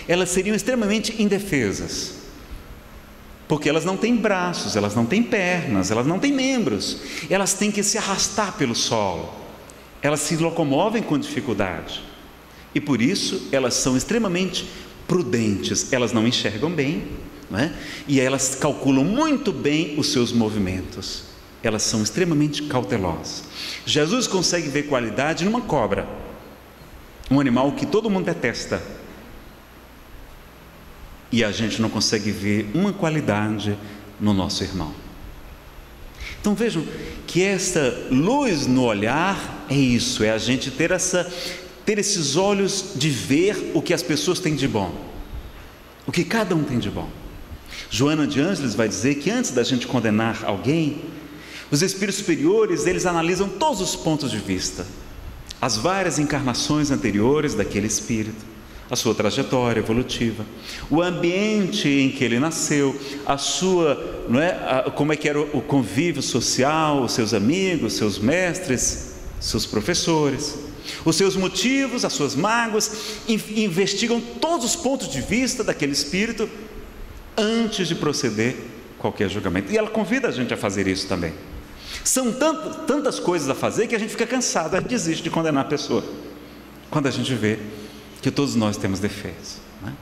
[SPEAKER 1] elas seriam extremamente indefesas porque elas não têm braços, elas não têm pernas, elas não têm membros, elas têm que se arrastar pelo solo, elas se locomovem com dificuldade. E por isso elas são extremamente prudentes, elas não enxergam bem, não é? e elas calculam muito bem os seus movimentos, elas são extremamente cautelosas. Jesus consegue ver qualidade numa cobra, um animal que todo mundo detesta e a gente não consegue ver uma qualidade no nosso irmão. Então vejam que essa luz no olhar é isso, é a gente ter essa ter esses olhos de ver o que as pessoas têm de bom, o que cada um tem de bom. Joana de Ângeles vai dizer que antes da gente condenar alguém, os espíritos superiores, eles analisam todos os pontos de vista, as várias encarnações anteriores daquele espírito, a sua trajetória evolutiva, o ambiente em que ele nasceu, a sua, não é, a, como é que era o convívio social, os seus amigos, seus mestres, seus professores, os seus motivos, as suas mágoas, investigam todos os pontos de vista daquele espírito antes de proceder qualquer julgamento. E ela convida a gente a fazer isso também. São tantas, tantas coisas a fazer que a gente fica cansado, a gente desiste de condenar a pessoa. Quando a gente vê que todos nós temos defeitos. Né?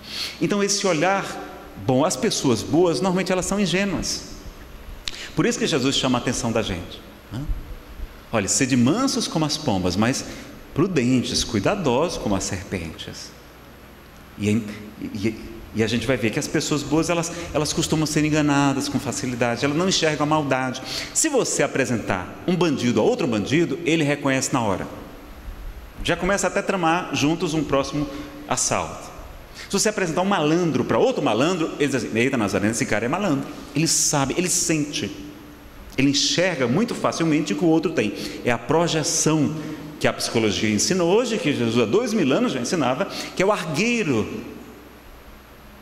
[SPEAKER 1] Então, esse olhar bom, as pessoas boas, normalmente elas são ingênuas. Por isso que Jesus chama a atenção da gente. Né? Olha, sede mansos como as pombas, mas prudentes, cuidadosos como as serpentes. E, e, e, a gente vai ver que as pessoas boas, elas, elas costumam ser enganadas com facilidade, elas não enxergam a maldade. Se você apresentar um bandido a outro bandido, ele reconhece na hora. Já começa até a tramar juntos um próximo assalto. Se você apresentar um malandro para outro malandro, ele diz assim: Eita, Nazareno, esse cara é malandro. Ele sabe, ele sente, ele enxerga muito facilmente o que o outro tem. É a projeção que a psicologia ensina hoje, que Jesus há dois mil anos já ensinava, que é o argueiro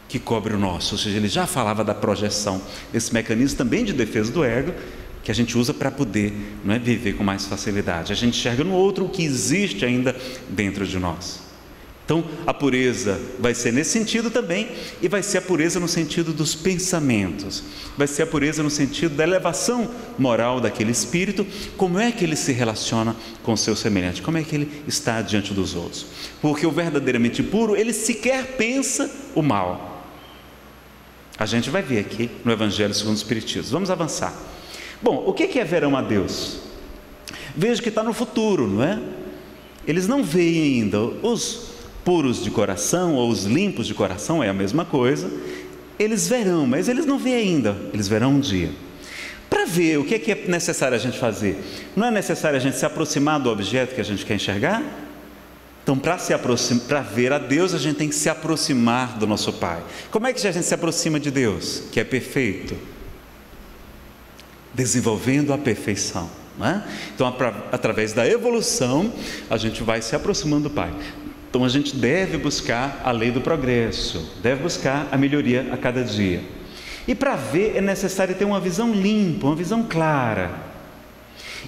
[SPEAKER 1] que cobre o nosso. Ou seja, ele já falava da projeção, esse mecanismo também de defesa do ego, que a gente usa para poder não é, viver com mais facilidade. A gente enxerga no outro o que existe ainda dentro de nós. Então, a pureza vai ser nesse sentido também, e vai ser a pureza no sentido dos pensamentos, vai ser a pureza no sentido da elevação moral daquele espírito, como é que ele se relaciona com o seu semelhante, como é que ele está diante dos outros. Porque o verdadeiramente puro, ele sequer pensa o mal. A gente vai ver aqui no Evangelho segundo o Espiritismo. Vamos avançar. Bom, o que é verão a Deus? Veja que está no futuro, não é? Eles não veem ainda os puros de coração ou os limpos de coração, é a mesma coisa. Eles verão, mas eles não veem ainda, eles verão um dia. Para ver o que é, que é necessário a gente fazer, não é necessário a gente se aproximar do objeto que a gente quer enxergar? Então, para ver a Deus, a gente tem que se aproximar do nosso Pai. Como é que a gente se aproxima de Deus, que é perfeito? Desenvolvendo a perfeição. É? Então, através da evolução, a gente vai se aproximando do Pai. Então, a gente deve buscar a lei do progresso, deve buscar a melhoria a cada dia. E para ver é necessário ter uma visão limpa, uma visão clara.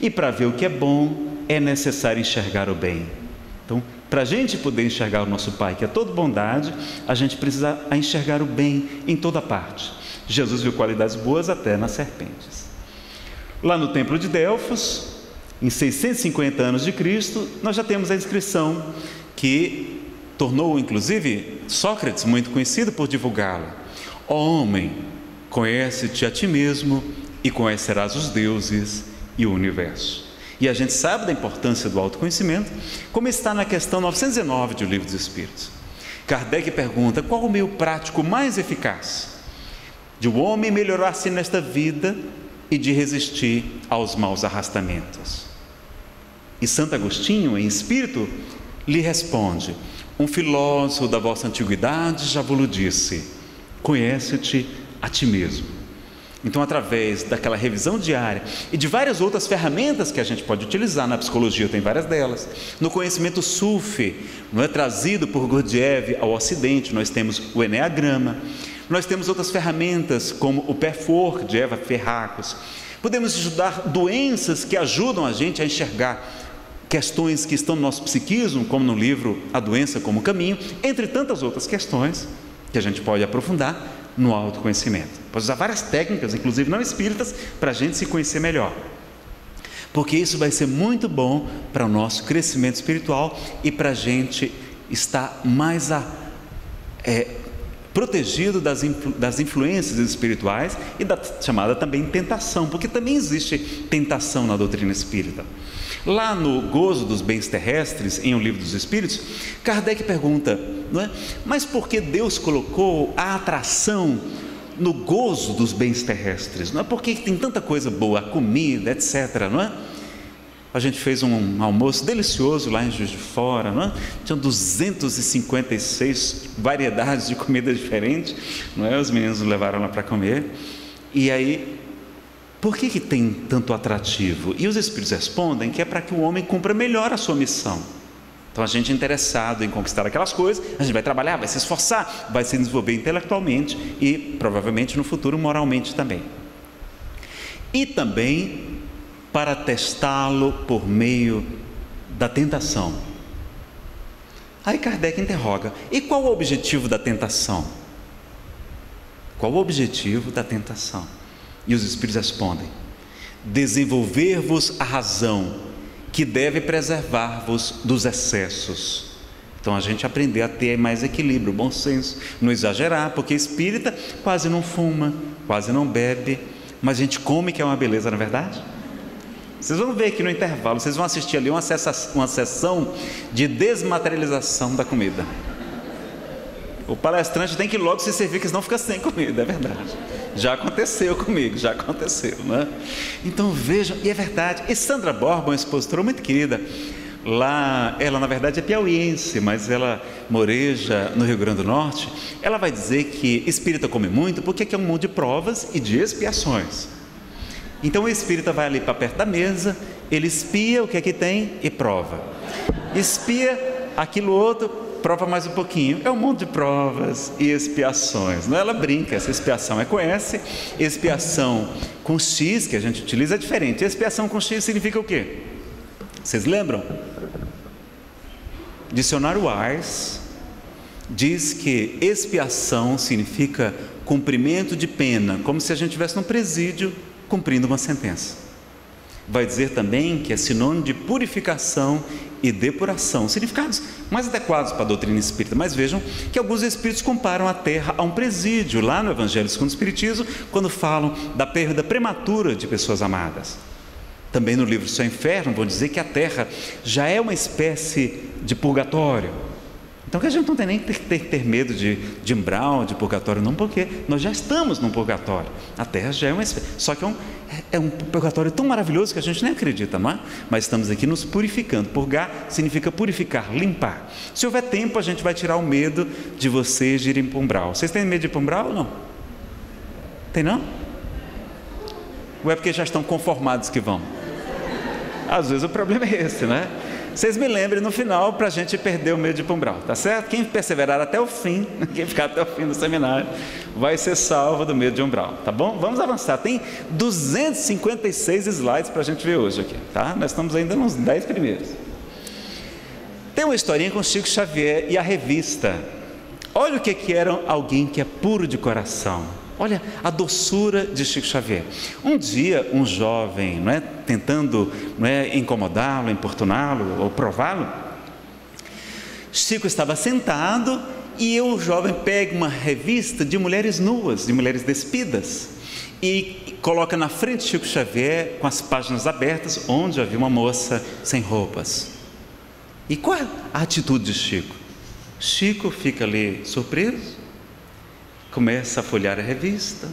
[SPEAKER 1] E para ver o que é bom, é necessário enxergar o bem. Então, para a gente poder enxergar o nosso Pai, que é toda bondade, a gente precisa enxergar o bem em toda parte. Jesus viu qualidades boas até nas serpentes. Lá no Templo de Delfos, em 650 anos de Cristo, nós já temos a inscrição que tornou, inclusive, Sócrates muito conhecido por divulgá-la. Homem, conhece-te a ti mesmo e conhecerás os deuses e o universo. E a gente sabe da importância do autoconhecimento, como está na questão 909 do Livro dos Espíritos. Kardec pergunta: qual o meio prático mais eficaz de o um homem melhorar-se nesta vida e de resistir aos maus arrastamentos. E Santo Agostinho, em espírito, lhe responde: Um filósofo da vossa antiguidade já vos disse: Conhece-te a ti mesmo. Então, através daquela revisão diária e de várias outras ferramentas que a gente pode utilizar na psicologia, tem várias delas. No conhecimento SUFI, não é trazido por Gurdjieff ao Ocidente, nós temos o Enneagrama. Nós temos outras ferramentas, como o Perfor de Eva Ferracos. Podemos estudar doenças que ajudam a gente a enxergar questões que estão no nosso psiquismo, como no livro A Doença como Caminho, entre tantas outras questões que a gente pode aprofundar no autoconhecimento. Pode usar várias técnicas, inclusive não espíritas, para a gente se conhecer melhor. Porque isso vai ser muito bom para o nosso crescimento espiritual e para a gente estar mais a, é, protegido das, influ, das influências espirituais e da chamada também tentação, porque também existe tentação na doutrina espírita. Lá no Gozo dos Bens Terrestres, em O Livro dos Espíritos, Kardec pergunta, não é? Mas por que Deus colocou a atração no gozo dos bens terrestres? Não é porque tem tanta coisa boa, a comida, etc, não é? A gente fez um almoço delicioso lá em Juiz de Fora, não é? Tinham 256 variedades de comida diferente, não é? Os meninos nos levaram lá para comer. E aí, por que, que tem tanto atrativo? E os Espíritos respondem que é para que o homem cumpra melhor a sua missão. Então, a gente é interessado em conquistar aquelas coisas, a gente vai trabalhar, vai se esforçar, vai se desenvolver intelectualmente e provavelmente no futuro moralmente também. E também para testá-lo por meio da tentação. Aí Kardec interroga: e qual o objetivo da tentação? Qual o objetivo da tentação? E os Espíritos respondem: desenvolver-vos a razão que deve preservar-vos dos excessos. Então a gente aprender a ter mais equilíbrio, bom senso, não exagerar, porque espírita quase não fuma, quase não bebe, mas a gente come que é uma beleza, na é verdade? Vocês vão ver aqui no intervalo, vocês vão assistir ali uma, uma sessão de desmaterialização da comida. O palestrante tem que logo se servir, que senão fica sem comida, é verdade. Já aconteceu comigo, já aconteceu, né? Então vejam, e é verdade. E Sandra Borba, uma expositora muito querida, lá, ela na verdade é piauiense, mas ela moreja no Rio Grande do Norte. Ela vai dizer que espírita come muito porque é um mundo de provas e de expiações. Então o espírita vai ali para perto da mesa, ele espia o que é que tem e prova. Espia aquilo outro, prova mais um pouquinho. É um mundo de provas e expiações. Não? É? Ela brinca, essa expiação é com S, expiação com X, que a gente utiliza, é diferente. Expiação com X significa o quê? Vocês lembram? Dicionário Ars diz que expiação significa cumprimento de pena, como se a gente estivesse num presídio cumprindo uma sentença. Vai dizer também que é sinônimo de purificação e depuração, significados mais adequados para a doutrina espírita. Mas vejam que alguns espíritos comparam a terra a um presídio, lá no Evangelho segundo o Espiritismo, quando falam da perda prematura de pessoas amadas. Também no livro Seu Inferno vão dizer que a terra já é uma espécie de purgatório então que a gente não tem nem que ter, ter, ter, medo de, de umbral, de purgatório, não, porque nós já estamos num purgatório. A Terra já é uma. Só que é um, é um purgatório tão maravilhoso que a gente nem acredita, não é? Mas estamos aqui nos purificando. Purgar significa purificar, limpar. Se houver tempo, a gente vai tirar o medo de vocês irem para umbral. Vocês têm medo de ir para umbral ou não? Tem não? Ou é porque já estão conformados que vão? Às vezes o problema é esse, né? Vocês me lembrem no final para a gente perder o medo de Pumbral, tá certo? Quem perseverar até o fim, [LAUGHS] quem ficar até o fim do seminário, vai ser salvo do medo de umbral, tá bom? Vamos avançar. Tem 256 slides para a gente ver hoje aqui, tá? Nós estamos ainda nos 10 primeiros. Tem uma historinha com Chico Xavier e a revista. Olha o que, que era alguém que é puro de coração. Olha a doçura de Chico Xavier. Um dia, um jovem, não é, tentando não é, incomodá-lo, importuná-lo ou prová-lo, Chico estava sentado e o jovem pega uma revista de mulheres nuas, de mulheres despidas, e coloca na frente de Chico Xavier com as páginas abertas, onde havia uma moça sem roupas. E qual é a atitude de Chico? Chico fica ali surpreso, começa a folhear a revista,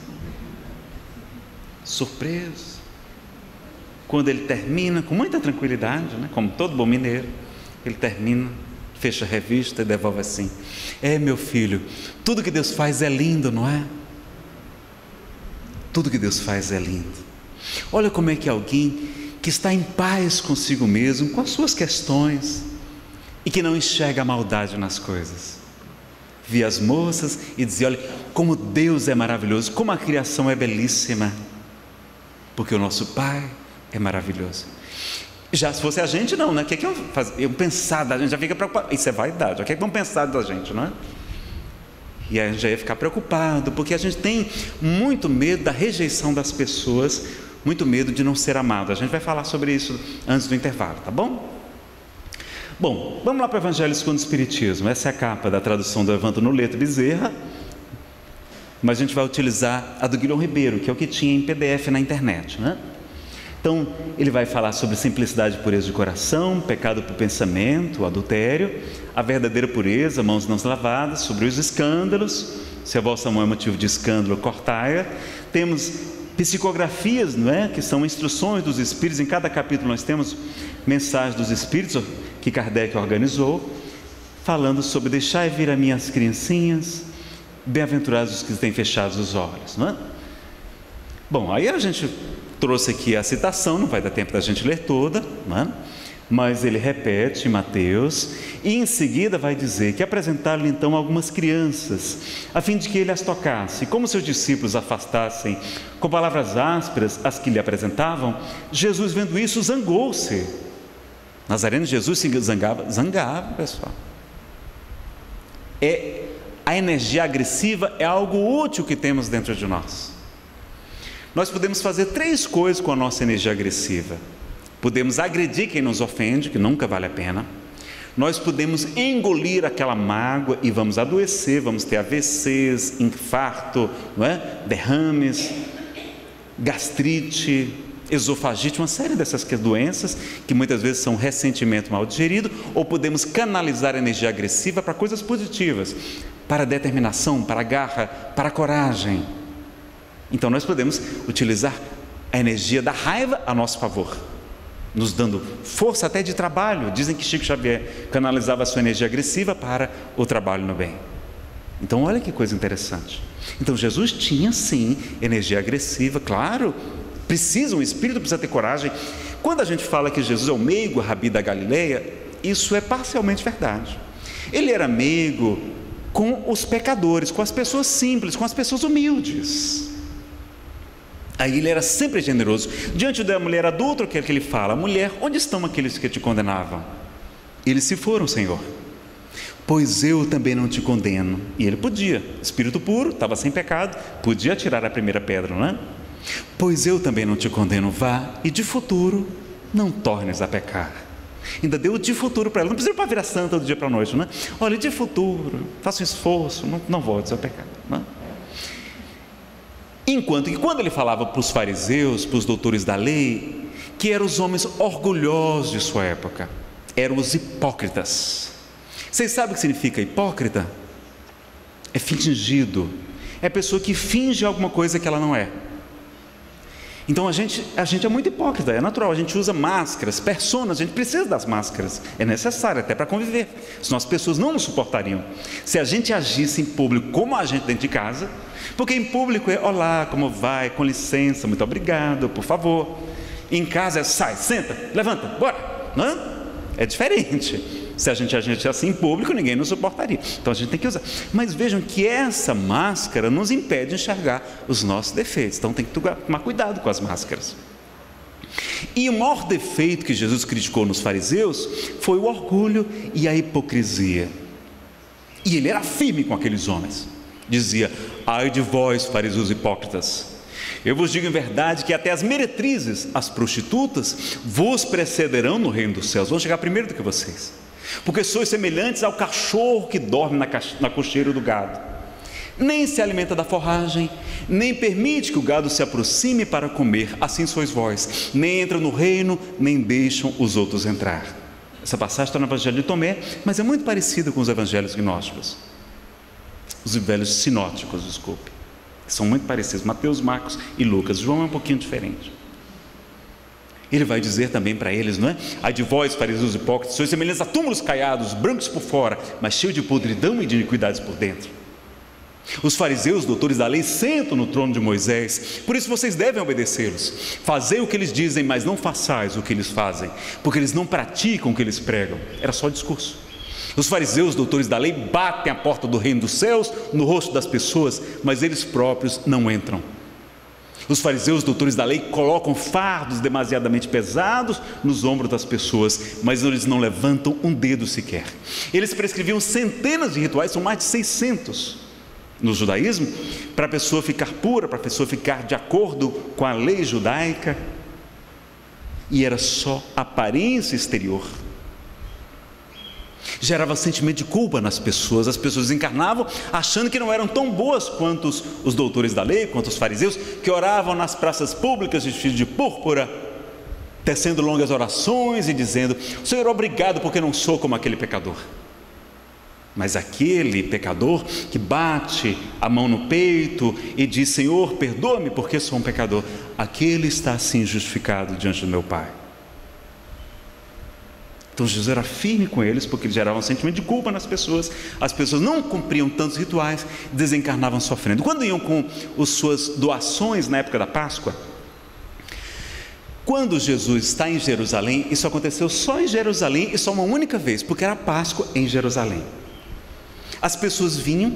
[SPEAKER 1] surpreso. Quando ele termina, com muita tranquilidade, né, como todo bom mineiro, ele termina, fecha a revista e devolve assim: É, meu filho, tudo que Deus faz é lindo, não é? Tudo que Deus faz é lindo. Olha como é que alguém que está em paz consigo mesmo, com as suas questões, e que não enxerga a maldade nas coisas, via as moças e dizia: Olha, como Deus é maravilhoso, como a criação é belíssima, porque o nosso Pai é maravilhoso. Já se fosse a gente, não, né? O que, é que eu fazer? Eu pensar da gente já fica preocupado. Isso é vaidade. O que é que vão pensar da gente, não é? E aí a gente já ia ficar preocupado, porque a gente tem muito medo da rejeição das pessoas, muito medo de não ser amado. A gente vai falar sobre isso antes do intervalo, tá bom? Bom, vamos lá para o Evangelho segundo o Espiritismo. Essa é a capa da tradução do Evandro Noleto Bezerra, mas a gente vai utilizar a do Guilherme Ribeiro, que é o que tinha em PDF na internet. Né? Então, ele vai falar sobre simplicidade e pureza de coração, pecado por pensamento, adultério, a verdadeira pureza, mãos não lavadas, sobre os escândalos, se a vossa mão é motivo de escândalo, cortai-a. Temos psicografias, não é? Que são instruções dos espíritos. Em cada capítulo nós temos mensagens dos espíritos que Kardec organizou, falando sobre deixar vir a minhas criancinhas, bem-aventurados os que têm fechados os olhos, não é? Bom, aí a gente trouxe aqui a citação, não vai dar tempo da gente ler toda, não é? Mas ele repete em Mateus e em seguida vai dizer que apresentaram-lhe então algumas crianças, a fim de que ele as tocasse. Como seus discípulos afastassem com palavras ásperas as que lhe apresentavam, Jesus, vendo isso, zangou-se. Nazareno Jesus se zangava, zangava, pessoal. É a energia agressiva é algo útil que temos dentro de nós. Nós podemos fazer três coisas com a nossa energia agressiva podemos agredir quem nos ofende, que nunca vale a pena. Nós podemos engolir aquela mágoa e vamos adoecer, vamos ter AVCs, infarto, é? derrames, gastrite, esofagite, uma série dessas doenças que muitas vezes são ressentimento mal digerido, ou podemos canalizar a energia agressiva para coisas positivas, para determinação, para garra, para coragem. Então nós podemos utilizar a energia da raiva a nosso favor nos dando força até de trabalho. Dizem que Chico Xavier canalizava a sua energia agressiva para o trabalho no bem. Então, olha que coisa interessante. Então, Jesus tinha sim energia agressiva, claro, precisa, um espírito precisa ter coragem. Quando a gente fala que Jesus é o meigo, rabi da Galileia, isso é parcialmente verdade. Ele era meigo com os pecadores, com as pessoas simples, com as pessoas humildes. Aí ele era sempre generoso. Diante da mulher adulta, o que é que ele fala? Mulher, onde estão aqueles que te condenavam? Eles se foram, Senhor. Pois eu também não te condeno. E ele podia, espírito puro, estava sem pecado, podia tirar a primeira pedra, não é? Pois eu também não te condeno. Vá e de futuro não tornes a pecar. Ainda deu de futuro para ela. Não precisa para virar santa do dia para a noite, não é? Olha, de futuro, faça um esforço, não, não volte ao pecado. Não é? Enquanto que quando ele falava para os fariseus, para os doutores da lei, que eram os homens orgulhosos de sua época, eram os hipócritas. Vocês sabem o que significa hipócrita? É fingido, é pessoa que finge alguma coisa que ela não é. Então a gente, a gente é muito hipócrita, é natural, a gente usa máscaras, personas, a gente precisa das máscaras, é necessário até para conviver, senão as pessoas não nos suportariam. Se a gente agisse em público como a gente dentro de casa, porque em público é olá, como vai, com licença, muito obrigado, por favor. Em casa é sai, senta, levanta, bora, não? É diferente. Se a gente agisse assim em público, ninguém nos suportaria. Então a gente tem que usar. Mas vejam que essa máscara nos impede de enxergar os nossos defeitos. Então tem que tomar cuidado com as máscaras. E o maior defeito que Jesus criticou nos fariseus foi o orgulho e a hipocrisia. E ele era firme com aqueles homens. Dizia: Ai de vós, fariseus hipócritas, eu vos digo em verdade que até as meretrizes, as prostitutas, vos precederão no reino dos céus, vão chegar primeiro do que vocês, porque sois semelhantes ao cachorro que dorme na, cocheira do gado, nem se alimenta da forragem, nem permite que o gado se aproxime para comer, assim sois vós, nem entram no reino, nem deixam os outros entrar. Essa passagem está no Evangelho de Tomé, mas é muito parecida com os evangelhos gnósticos os velhos sinóticos, desculpe, são muito parecidos, Mateus, Marcos e Lucas. João é um pouquinho diferente. Ele vai dizer também para eles, não é? Ai de vós, fariseus hipócritas, sois semelhantes a túmulos caiados, brancos por fora, mas cheios de podridão e de iniquidades por dentro. Os fariseus, doutores da lei, sentam no trono de Moisés, por isso vocês devem obedecê-los. Fazei o que eles dizem, mas não façais o que eles fazem, porque eles não praticam o que eles pregam. Era só discurso. Os fariseus, doutores da lei, batem a porta do reino dos céus no rosto das pessoas, mas eles próprios não entram. Os fariseus, doutores da lei, colocam fardos demasiadamente pesados nos ombros das pessoas, mas eles não levantam um dedo sequer. Eles prescreviam centenas de rituais, são mais de 600 no judaísmo, para a pessoa ficar pura, para a pessoa ficar de acordo com a lei judaica. E era só aparência exterior gerava sentimento de culpa nas pessoas. As pessoas encarnavam achando que não eram tão boas quanto os, os doutores da lei, quanto os fariseus, que oravam nas praças públicas vestidos de púrpura, tecendo longas orações e dizendo: Senhor, obrigado porque não sou como aquele pecador. Mas aquele pecador que bate a mão no peito e diz: Senhor, perdoa-me porque sou um pecador, aquele está assim justificado diante do meu Pai. Então Jesus era firme com eles porque ele gerava um sentimento de culpa nas pessoas. As pessoas não cumpriam tantos rituais, desencarnavam sofrendo. Quando iam com as suas doações na época da Páscoa, quando Jesus está em Jerusalém, isso aconteceu só em Jerusalém e só uma única vez, porque era Páscoa em Jerusalém. As pessoas vinham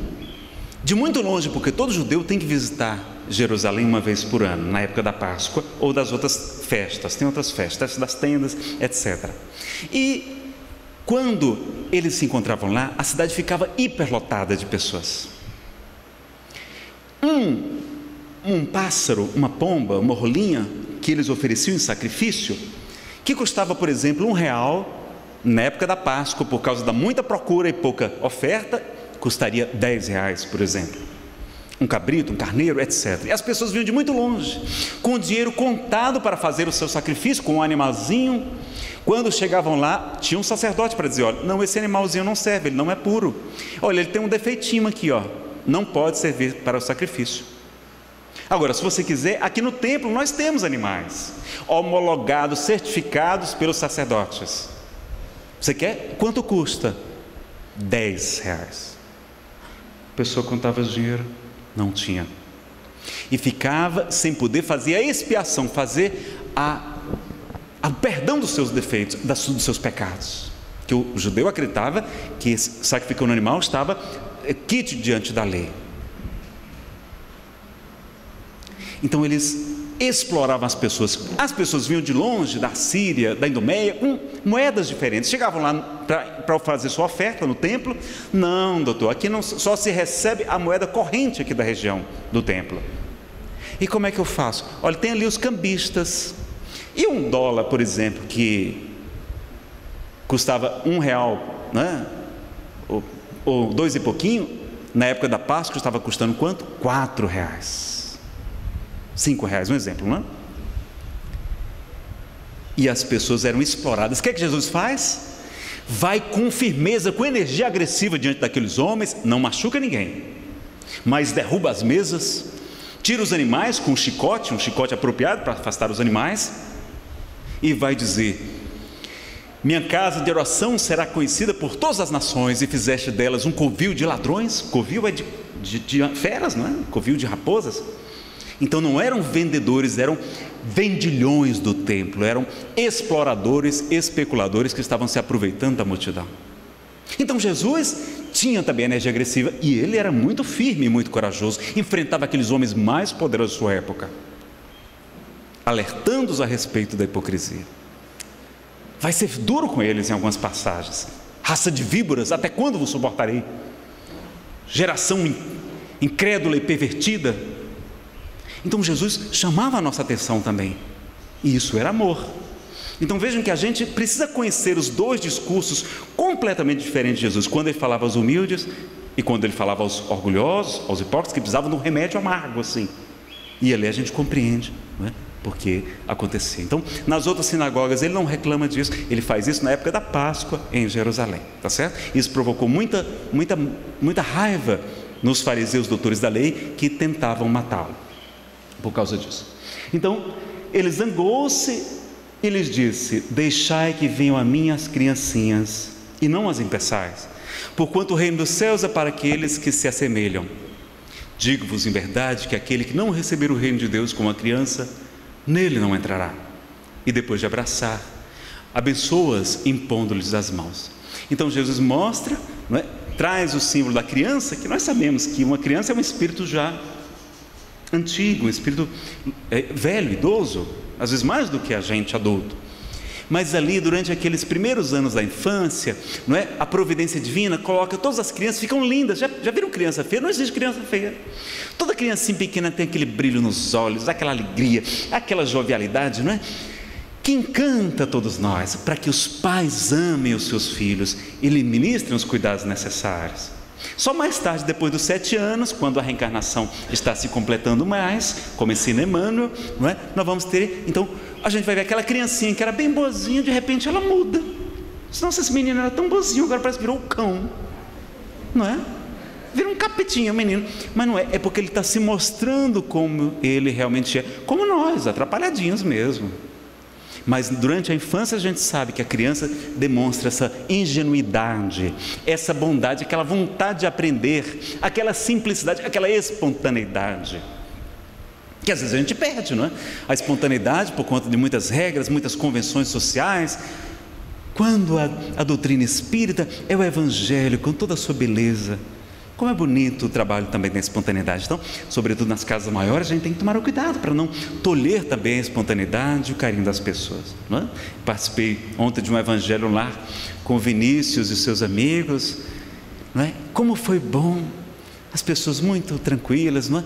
[SPEAKER 1] de muito longe, porque todo judeu tem que visitar Jerusalém uma vez por ano, na época da Páscoa ou das outras festas. Tem outras festas, das tendas, etc. E quando eles se encontravam lá, a cidade ficava hiperlotada de pessoas. Um, um pássaro, uma pomba, uma rolinha que eles ofereciam em sacrifício, que custava, por exemplo, um real na época da Páscoa, por causa da muita procura e pouca oferta, custaria 10 reais, por exemplo. Um cabrito, um carneiro, etc. E as pessoas vinham de muito longe, com o dinheiro contado para fazer o seu sacrifício, com um animalzinho. Quando chegavam lá, tinha um sacerdote para dizer: olha, não, esse animalzinho não serve, ele não é puro. Olha, ele tem um defeitinho aqui, ó, não pode servir para o sacrifício. Agora, se você quiser, aqui no templo nós temos animais homologados, certificados pelos sacerdotes. Você quer? Quanto custa? 10 reais pessoa contava dinheiro, não tinha. E ficava sem poder fazer a expiação, fazer a, a perdão dos seus defeitos, dos seus pecados. Que o judeu acreditava que sacrificando o animal estava eh, quite diante da lei. Então eles exploravam as pessoas. As pessoas vinham de longe, da Síria, da Idumeia, com moedas diferentes. Chegavam lá para fazer sua oferta no templo. Não, doutor, aqui não, só se recebe a moeda corrente aqui da região do templo. E como é que eu faço? Olha, tem ali os cambistas. E um dólar, por exemplo, que custava um real, né? ou, ou dois e pouquinho, na época da Páscoa estava custando quanto? Quatro reais. Cinco reais, um exemplo, não é? E as pessoas eram exploradas. O que é que Jesus faz? Vai com firmeza, com energia agressiva diante daqueles homens, não machuca ninguém, mas derruba as mesas, tira os animais com um chicote, um chicote apropriado para afastar os animais, e vai dizer: Minha casa de oração será conhecida por todas as nações, e fizeste delas um covil de ladrões. Covil é de, de, de feras, não é? Covil de raposas. Então não eram vendedores, eram vendilhões do templo, eram exploradores, especuladores que estavam se aproveitando da multidão. Então Jesus tinha também energia agressiva e ele era muito firme muito corajoso, enfrentava aqueles homens mais poderosos da sua época, alertando-os a respeito da hipocrisia. Vai ser duro com eles em algumas passagens. Raça de víboras, até quando vos suportarei? Geração incrédula e pervertida, então Jesus chamava a nossa atenção também. E isso era amor. Então vejam que a gente precisa conhecer os dois discursos completamente diferentes de Jesus, quando ele falava aos humildes e quando ele falava aos orgulhosos, aos hipócritas que precisavam de um remédio amargo assim. E ali a gente compreende, não é? porque acontecia. Então, nas outras sinagogas ele não reclama disso, ele faz isso na época da Páscoa em Jerusalém, tá certo? Isso provocou muita, muita, muita raiva nos fariseus doutores da lei que tentavam matá-lo por causa disso. Então, ele zangou-se e lhes disse: Deixai que venham a mim as criancinhas, e não as impeçais, porquanto o reino dos céus é para aqueles que se assemelham. Digo-vos em verdade que aquele que não receber o reino de Deus como uma criança, nele não entrará. E depois de abraçar, abençoas impondo-lhes as mãos. Então Jesus mostra, é? traz o símbolo da criança, que nós sabemos que uma criança é um espírito já antigo, um espírito é, velho, idoso, às vezes mais do que a gente adulto. Mas ali, durante aqueles primeiros anos da infância, não é? a providência divina coloca todas as crianças, ficam lindas. Já, já viram criança feia? Não existe criança feia. Toda criancinha pequena tem aquele brilho nos olhos, aquela alegria, aquela jovialidade, não é? Que encanta todos nós, para que os pais amem os seus filhos e lhe ministrem os cuidados necessários. Só mais tarde, depois dos sete anos, quando a reencarnação está se completando mais, como ensina Emmanuel, não é? nós vamos ter, então, a gente vai ver aquela criancinha que era bem boazinha, de repente ela muda. Nossa, esse menino era tão boazinho, agora parece que virou um cão. não é? Vira um capetinho, menino. Mas não é, é porque ele está se mostrando como ele realmente é, como nós, atrapalhadinhos mesmo. Mas durante a infância a gente sabe que a criança demonstra essa ingenuidade, essa bondade, aquela vontade de aprender, aquela simplicidade, aquela espontaneidade. Que às vezes a gente perde, não é? A espontaneidade por conta de muitas regras, muitas convenções sociais. Quando a, a doutrina espírita é o Evangelho com toda a sua beleza, como é bonito o trabalho também da espontaneidade. Então, sobretudo nas casas maiores, a gente tem que tomar o cuidado para não tolher também a espontaneidade e o carinho das pessoas. É? Participei ontem de um evangelho lá com Vinícius e seus amigos. É? Como foi bom, as pessoas muito tranquilas, é?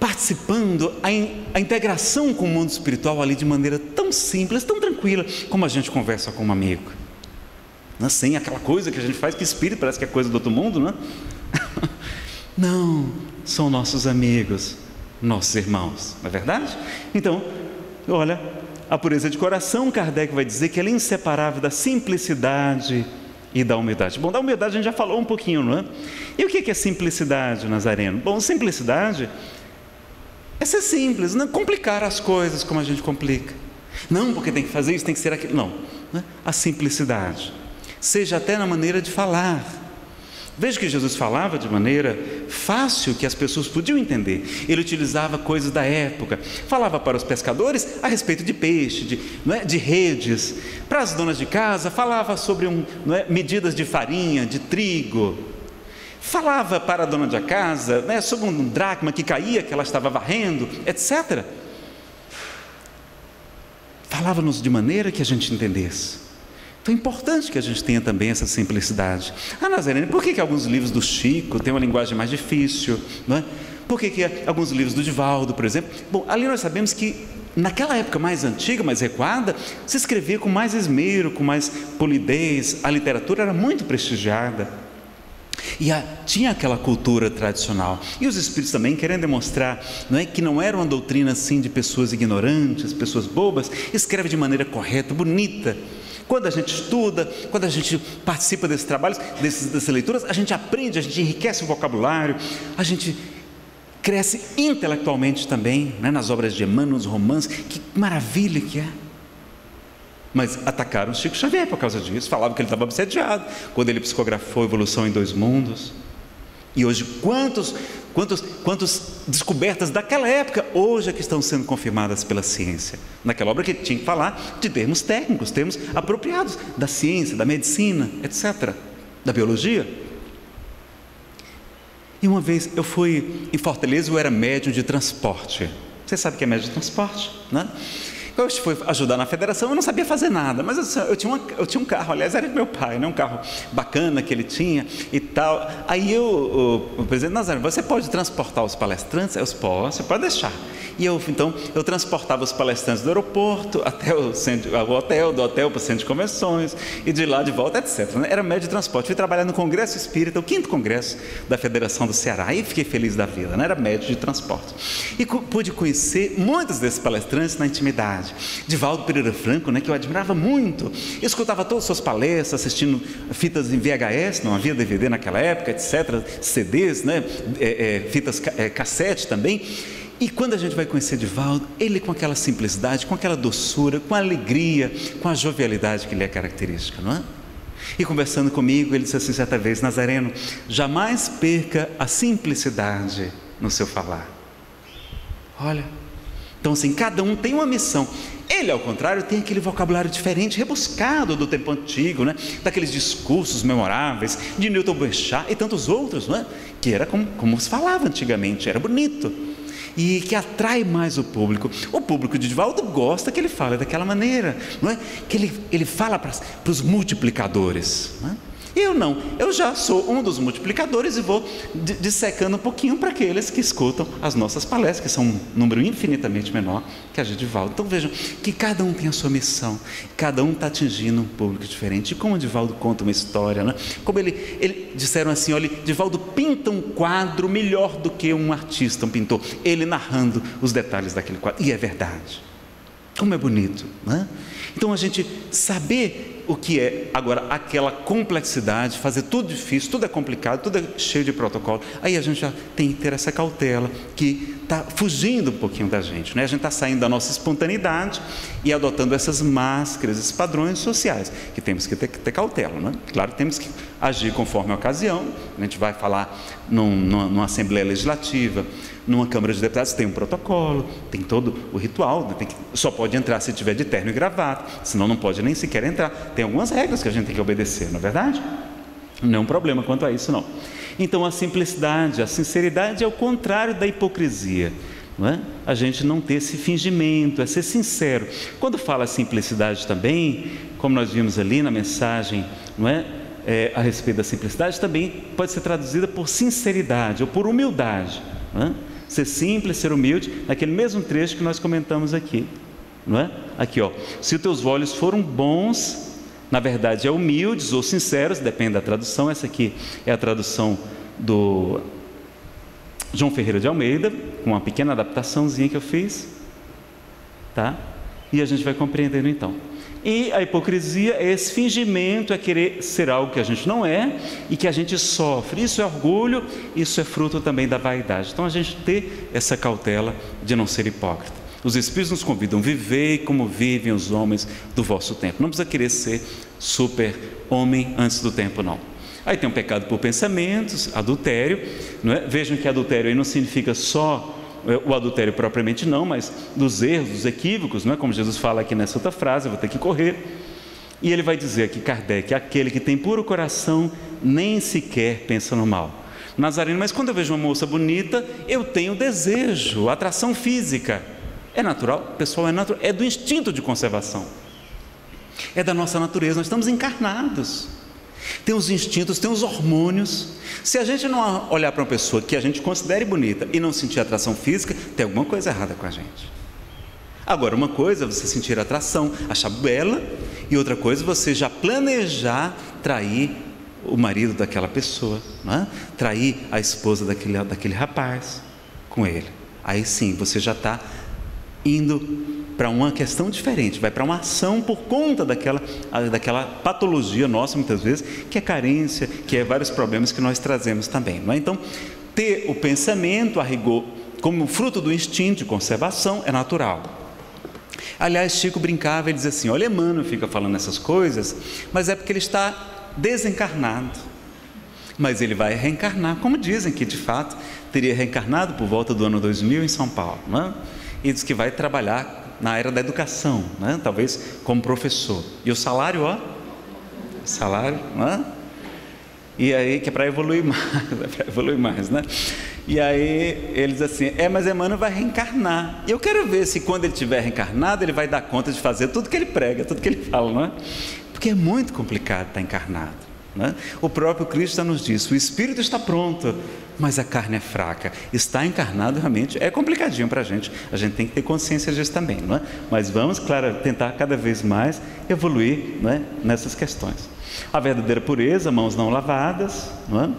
[SPEAKER 1] participando a, in, a integração com o mundo espiritual ali de maneira tão simples, tão tranquila, como a gente conversa com um amigo. Não é? Sem aquela coisa que a gente faz que espírito parece que é coisa do outro mundo, não é? [LAUGHS] Não, são nossos amigos, nossos irmãos, não é verdade? Então, olha, a pureza de coração, Kardec vai dizer que ela é inseparável da simplicidade e da humildade. Bom, da humildade a gente já falou um pouquinho, não é? E o que é simplicidade, Nazareno? Bom, simplicidade é ser simples, não é complicar as coisas como a gente complica. Não, porque tem que fazer isso, tem que ser aquilo. Não, não é? a simplicidade. Seja até na maneira de falar Veja que Jesus falava de maneira fácil que as pessoas podiam entender. Ele utilizava coisas da época. Falava para os pescadores a respeito de peixe, de, é, de redes. Para as donas de casa, falava sobre um, é, medidas de farinha, de trigo. Falava para a dona de casa né, sobre um dracma que caía, que ela estava varrendo, etc. Falava-nos de maneira que a gente entendesse. Então é importante que a gente tenha também essa simplicidade. Ah, Nazarene, por que, que alguns livros do Chico têm uma linguagem mais difícil? Não é? Por que, que alguns livros do Divaldo, por exemplo? Bom, ali nós sabemos que naquela época mais antiga, mais recuada, se escrevia com mais esmero, com mais polidez, a literatura era muito prestigiada. E a, tinha aquela cultura tradicional. E os espíritos também querendo demonstrar não é, que não era uma doutrina assim de pessoas ignorantes, pessoas bobas, escreve de maneira correta, bonita quando a gente estuda, quando a gente participa desses trabalhos, desses, dessas leituras, a gente aprende, a gente enriquece o vocabulário, a gente cresce intelectualmente também, né, nas obras de Emmanuel, nos romances, que maravilha que é. Mas atacaram Chico Xavier por causa disso, falavam que ele estava obsediado, quando ele psicografou Evolução em Dois Mundos. E hoje, quantos, quantos, quantas descobertas daquela época hoje é que estão sendo confirmadas pela ciência? Naquela obra que tinha que falar de termos técnicos, termos apropriados da ciência, da medicina, etc., da biologia. E uma vez eu fui em Fortaleza, eu era médium de transporte. Você sabe o que é médium de transporte, né? Eu fui ajudar na federação, eu não sabia fazer nada, mas assim, eu, tinha, uma, eu tinha um carro, aliás, era de meu pai, né? um carro bacana que ele tinha e tal. Aí eu, o, o presidente Nazaré, você pode transportar os palestrantes? Eu posso, você pode deixar. E eu, então, eu transportava os palestrantes do aeroporto até o, centro, o hotel, do hotel para o centro de convenções, e de lá de volta, etc. Né? Era médio de transporte. Fui trabalhar no Congresso Espírita, o quinto congresso da Federação do Ceará. Aí fiquei feliz da vida, né? era médio de transporte. E pude conhecer muitos desses palestrantes na intimidade. Divaldo Pereira Franco, né, que eu admirava muito. Eu escutava todas as suas palestras, assistindo fitas em VHS, não havia DVD naquela época, etc. CDs, né? É, é, fitas é, cassete também. E quando a gente vai conhecer Divaldo, ele com aquela simplicidade, com aquela doçura, com a alegria, com a jovialidade que lhe é característica, não é? E conversando comigo, ele disse assim certa vez: Nazareno, jamais perca a simplicidade no seu falar. Olha, então assim, cada um tem uma missão. Ele, ao contrário, tem aquele vocabulário diferente, rebuscado do tempo antigo, né? daqueles discursos memoráveis de Newton Boechat e tantos outros, não é? que era como, como se falava antigamente, era bonito e que atrai mais o público. O público de Divaldo gosta que ele fale daquela maneira, não é? Que ele, ele fala para, para os multiplicadores. Não é? Eu não, eu já sou um dos multiplicadores e vou dissecando um pouquinho para aqueles que escutam as nossas palestras, que são um número infinitamente menor que a de Divaldo. Então vejam que cada um tem a sua missão, cada um está atingindo um público diferente. E como o Divaldo conta uma história, né? como ele, ele disseram assim: olha, Divaldo pinta um quadro melhor do que um artista, um pintor, ele narrando os detalhes daquele quadro. E é verdade. Como é bonito, né? Então a gente saber o que é agora aquela complexidade, fazer tudo difícil, tudo é complicado, tudo é cheio de protocolo. Aí a gente já tem que ter essa cautela que está fugindo um pouquinho da gente, né? A gente está saindo da nossa espontaneidade e adotando essas máscaras, esses padrões sociais, que temos que ter, ter cautela, né? Claro, temos que agir conforme a ocasião. A gente vai falar num, numa, numa Assembleia Legislativa, numa Câmara de Deputados, tem um protocolo, tem todo o ritual, né? que, só pode entrar se tiver de terno e gravata, senão não pode nem sequer entrar. Tem algumas regras que a gente tem que obedecer, não é verdade? Não é um problema quanto a isso, não. Então, a simplicidade, a sinceridade é o contrário da hipocrisia. Não é? A gente não ter esse fingimento, é ser sincero. Quando fala simplicidade também, como nós vimos ali na mensagem, não é? é a respeito da simplicidade, também pode ser traduzida por sinceridade ou por humildade. Não é? Ser simples, ser humilde, naquele mesmo trecho que nós comentamos aqui. Não é? Aqui, ó. Se os teus olhos foram bons, na verdade é humildes ou sinceros, depende da tradução. Essa aqui é a tradução do João Ferreira de Almeida, com uma pequena adaptaçãozinha que eu fiz, tá? E a gente vai compreendendo então. E a hipocrisia é esse fingimento, é querer ser algo que a gente não é e que a gente sofre. Isso é orgulho, isso é fruto também da vaidade. Então a gente ter essa cautela de não ser hipócrita. Os Espíritos nos convidam a viver como vivem os homens do vosso tempo. Não precisa querer ser super homem antes do tempo, não. Aí tem um pecado por pensamentos, adultério. Não é? Vejam que adultério aí não significa só é, o adultério propriamente não, mas dos erros, dos equívocos, não é como Jesus fala aqui nessa outra frase, eu vou ter que correr. E ele vai dizer aqui, Kardec, aquele que tem puro coração nem sequer pensa no mal. Nazareno, mas quando eu vejo uma moça bonita, eu tenho desejo, atração física. É natural, pessoal, é natural, é do instinto de conservação. É da nossa natureza, nós estamos encarnados. Tem os instintos, tem os hormônios. Se a gente não olhar para uma pessoa que a gente considere bonita e não sentir atração física, tem alguma coisa errada com a gente. Agora, uma coisa é você sentir atração, achar bela, e outra coisa é você já planejar trair o marido daquela pessoa, é? trair a esposa daquele, daquele rapaz com ele. Aí sim, você já está indo para uma questão diferente, vai para uma ação por conta daquela, daquela patologia nossa, muitas vezes, que é carência, que é vários problemas que nós trazemos também. É? Então, ter o pensamento a rigor como fruto do instinto de conservação é natural. Aliás, Chico brincava e dizia assim: olha, Emmanuel fica falando essas coisas, mas é porque ele está desencarnado. Mas ele vai reencarnar, como dizem que de fato teria reencarnado por volta do ano 2000 em São Paulo. Não é? E diz que vai trabalhar na era da educação, né? talvez como professor. E o salário, ó, salário, né? E aí, que é para evoluir [LAUGHS] mais, é para evoluir mais, né? E aí eles assim, é, mas Emmanuel vai reencarnar. E eu quero ver se quando ele tiver reencarnado, ele vai dar conta de fazer tudo que ele prega, tudo que ele fala, não é? Porque é muito complicado estar encarnado. Né? O próprio Cristo nos diz: o espírito está pronto, mas a carne é fraca. Está encarnado realmente é complicadinho para a gente. A gente tem que ter consciência disso também, não é? Mas vamos, claro, tentar cada vez mais evoluir não é? nessas questões. A verdadeira pureza, mãos não lavadas, não é?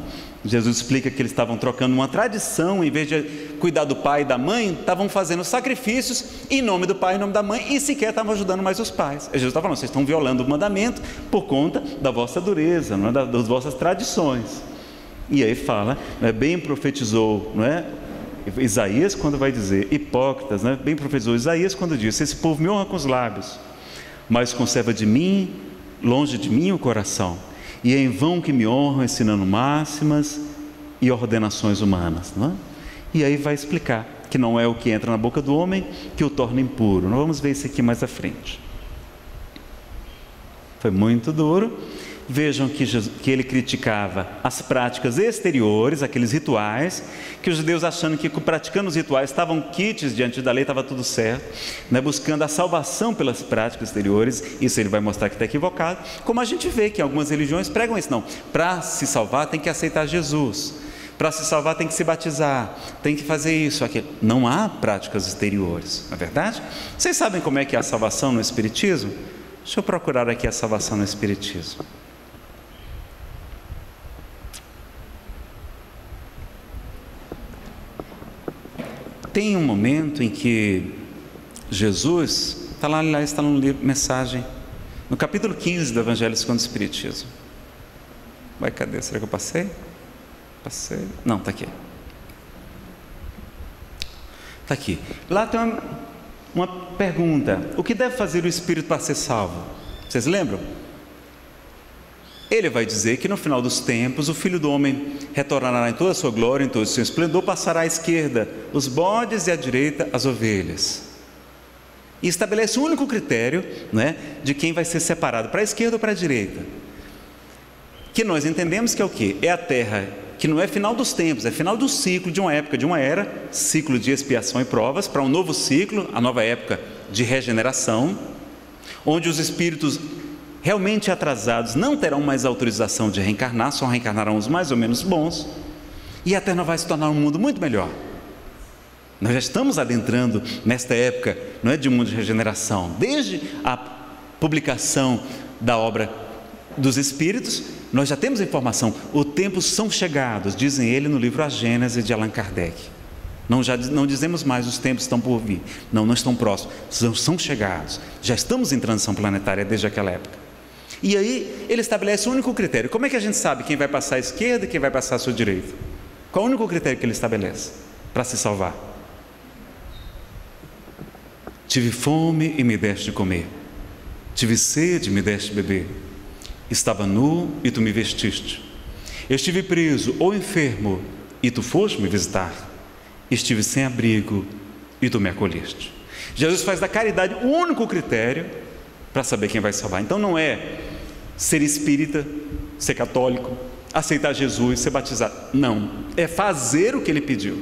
[SPEAKER 1] Jesus explica que eles estavam trocando uma tradição, em vez de cuidar do pai e da mãe, estavam fazendo sacrifícios em nome do pai e em nome da mãe e sequer estavam ajudando mais os pais. Jesus está falando, vocês estão violando o mandamento por conta da vossa dureza, não é? das vossas tradições. E aí fala, né, bem profetizou, não é? Isaías quando vai dizer, hipócritas, né? bem profetizou Isaías quando diz, esse povo me honra com os lábios, mas conserva de mim, longe de mim o coração e é em vão que me honram ensinando máximas e ordenações humanas. É? E aí vai explicar que não é o que entra na boca do homem que o torna impuro. Nós vamos ver isso aqui mais à frente. Foi muito duro, Vejam que, Jesus, que, ele criticava as práticas exteriores, aqueles rituais, que os judeus achando que praticando os rituais estavam quites diante da lei, estava tudo certo, né, buscando a salvação pelas práticas exteriores, isso ele vai mostrar que está equivocado, como a gente vê que algumas religiões pregam isso, não, para se salvar tem que aceitar Jesus, para se salvar tem que se batizar, tem que fazer isso, aquilo. Não há práticas exteriores, não é verdade? Vocês sabem como é que é a salvação no Espiritismo? Deixa eu procurar aqui a salvação no Espiritismo. Tem um momento em que Jesus, está lá, aliás, está no livro, mensagem no capítulo 15 do Evangelho segundo o Espiritismo. Vai, cadê? Será que eu passei? Passei. Não, está aqui. Está aqui. Lá tem uma, uma pergunta: o que deve fazer o espírito para ser salvo? Vocês lembram? Ele vai dizer que no final dos tempos o filho do homem retornará em toda a sua glória, em todo o seu esplendor, passará à esquerda os bodes e à direita as ovelhas. E estabelece o um único critério né, de quem vai ser separado para a esquerda ou para a direita. Que nós entendemos que é o quê? É a terra que não é final dos tempos, é final do ciclo de uma época, de uma era, ciclo de expiação e provas, para um novo ciclo, a nova época de regeneração, onde os espíritos realmente atrasados não terão mais autorização de reencarnar, só reencarnarão os mais ou menos bons, e a Terra vai se tornar um mundo muito melhor. Nós já estamos adentrando nesta época, não é de mundo de regeneração, desde a publicação da obra dos Espíritos, nós já temos informação, os tempos são chegados, dizem ele no livro A Gênese de Allan Kardec. Não, já, não dizemos mais os tempos estão por vir, não, não estão próximos, são, são chegados, já estamos em transição planetária desde aquela época. E aí ele estabelece o um único critério. Como é que a gente sabe quem vai passar à esquerda e quem vai passar à sua direita? Qual é o único critério que ele estabelece para se salvar? Tive fome e me deste de comer. Tive sede e me deste de beber. Estava nu e tu me vestiste. Estive preso ou enfermo e tu foste me visitar. Estive sem abrigo e tu me acolheste. Jesus faz da caridade o único critério para saber quem vai salvar. Então não é ser espírita, ser católico, aceitar Jesus, ser batizado. Não. É fazer o que ele pediu.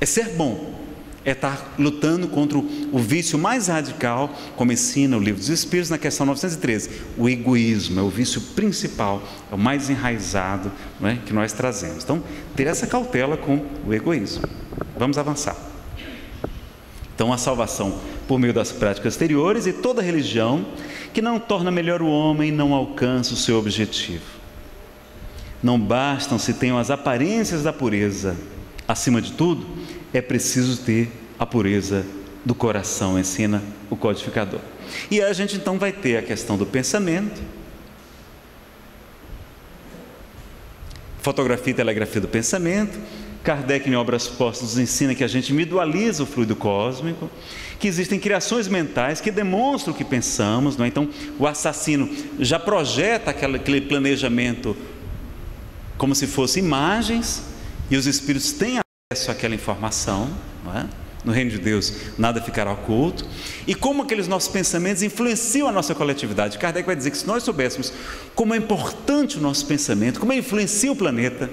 [SPEAKER 1] É ser bom. É estar lutando contra o vício mais radical, como ensina o livro dos Espíritos na questão 913. O egoísmo é o vício principal, é o mais enraizado é, que nós trazemos. Então, ter essa cautela com o egoísmo. Vamos avançar. Então, a salvação por meio das práticas exteriores e toda religião que não torna melhor o homem não alcança o seu objetivo. Não bastam se tenham as aparências da pureza. Acima de tudo, é preciso ter a pureza do coração, ensina o codificador. E a gente então vai ter a questão do pensamento, fotografia e telegrafia do pensamento, Kardec, em Obras Postas, nos ensina que a gente individualiza o fluido cósmico, que existem criações mentais que demonstram o que pensamos. Não é? Então, o assassino já projeta aquele planejamento como se fossem imagens, e os espíritos têm acesso àquela informação. Não é? No reino de Deus, nada ficará oculto. E como aqueles nossos pensamentos influenciam a nossa coletividade. Kardec vai dizer que se nós soubéssemos como é importante o nosso pensamento, como influencia o planeta,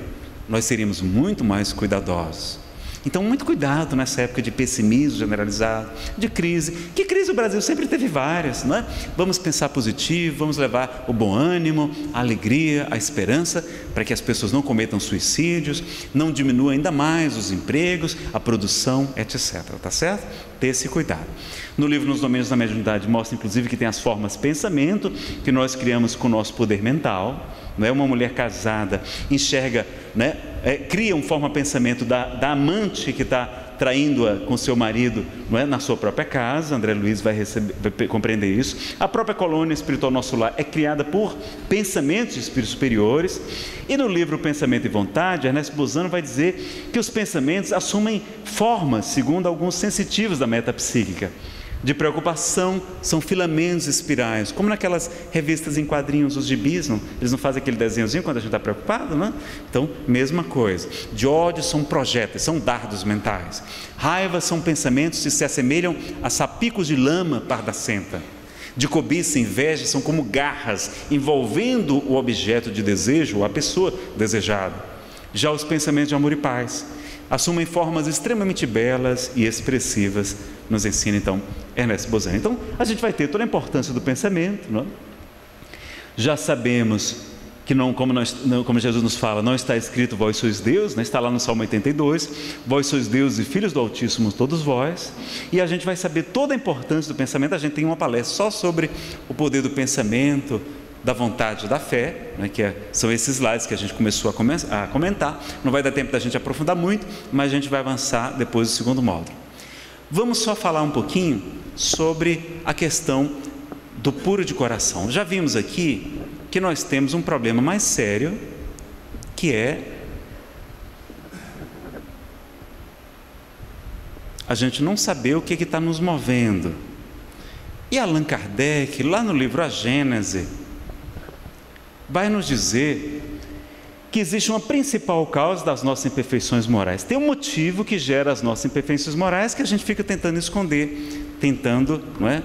[SPEAKER 1] nós seríamos muito mais cuidadosos. Então, muito cuidado nessa época de pessimismo generalizado, de crise. Que crise o Brasil sempre teve várias, não é? Vamos pensar positivo, vamos levar o bom ânimo, a alegria, a esperança, para que as pessoas não cometam suicídios, não diminuam ainda mais os empregos, a produção, etc. Tá certo? Ter esse cuidado. No livro Nos Domínios da Mediunidade mostra, inclusive, que tem as formas pensamento que nós criamos com o nosso poder mental não é uma mulher casada, enxerga, né, é, cria um forma pensamento da, da amante que está traindo-a com seu marido não é, na sua própria casa, André Luiz vai, receber, vai compreender isso. A própria colônia espiritual Nosso Lar é criada por pensamentos de espíritos superiores. E no livro Pensamento e Vontade, Ernesto Bozano vai dizer que os pensamentos assumem formas, segundo alguns sensitivos da metapsíquica de preocupação são filamentos espirais, como naquelas revistas em quadrinhos, os gibis, não? eles não fazem aquele desenhozinho quando a gente está preocupado, não? Então, mesma coisa. De ódio são projéteis, são dardos mentais. Raiva são pensamentos que se assemelham a sapicos de lama pardacenta. De cobiça e inveja são como garras envolvendo o objeto de desejo a pessoa desejada. Já os pensamentos de amor e paz assumem formas extremamente belas e expressivas, nos ensina então Ernesto Bozan. Então, a gente vai ter toda a importância do pensamento, não? É? já sabemos que não como, nós, não, como, Jesus nos fala, não está escrito vós sois Deus, né? está lá no Salmo 82, vós sois Deus e filhos do Altíssimo, todos vós, e a gente vai saber toda a importância do pensamento, a gente tem uma palestra só sobre o poder do pensamento, da vontade da fé, né, que é, são esses slides que a gente começou a, come a comentar. Não vai dar tempo da gente aprofundar muito, mas a gente vai avançar depois do segundo módulo. Vamos só falar um pouquinho sobre a questão do puro de coração. Já vimos aqui que nós temos um problema mais sério, que é a gente não saber o que está nos movendo. E Allan Kardec, lá no livro A Gênese, vai nos dizer que existe uma principal causa das nossas imperfeições morais. Tem um motivo que gera as nossas imperfeições morais que a gente fica tentando esconder, tentando, não é,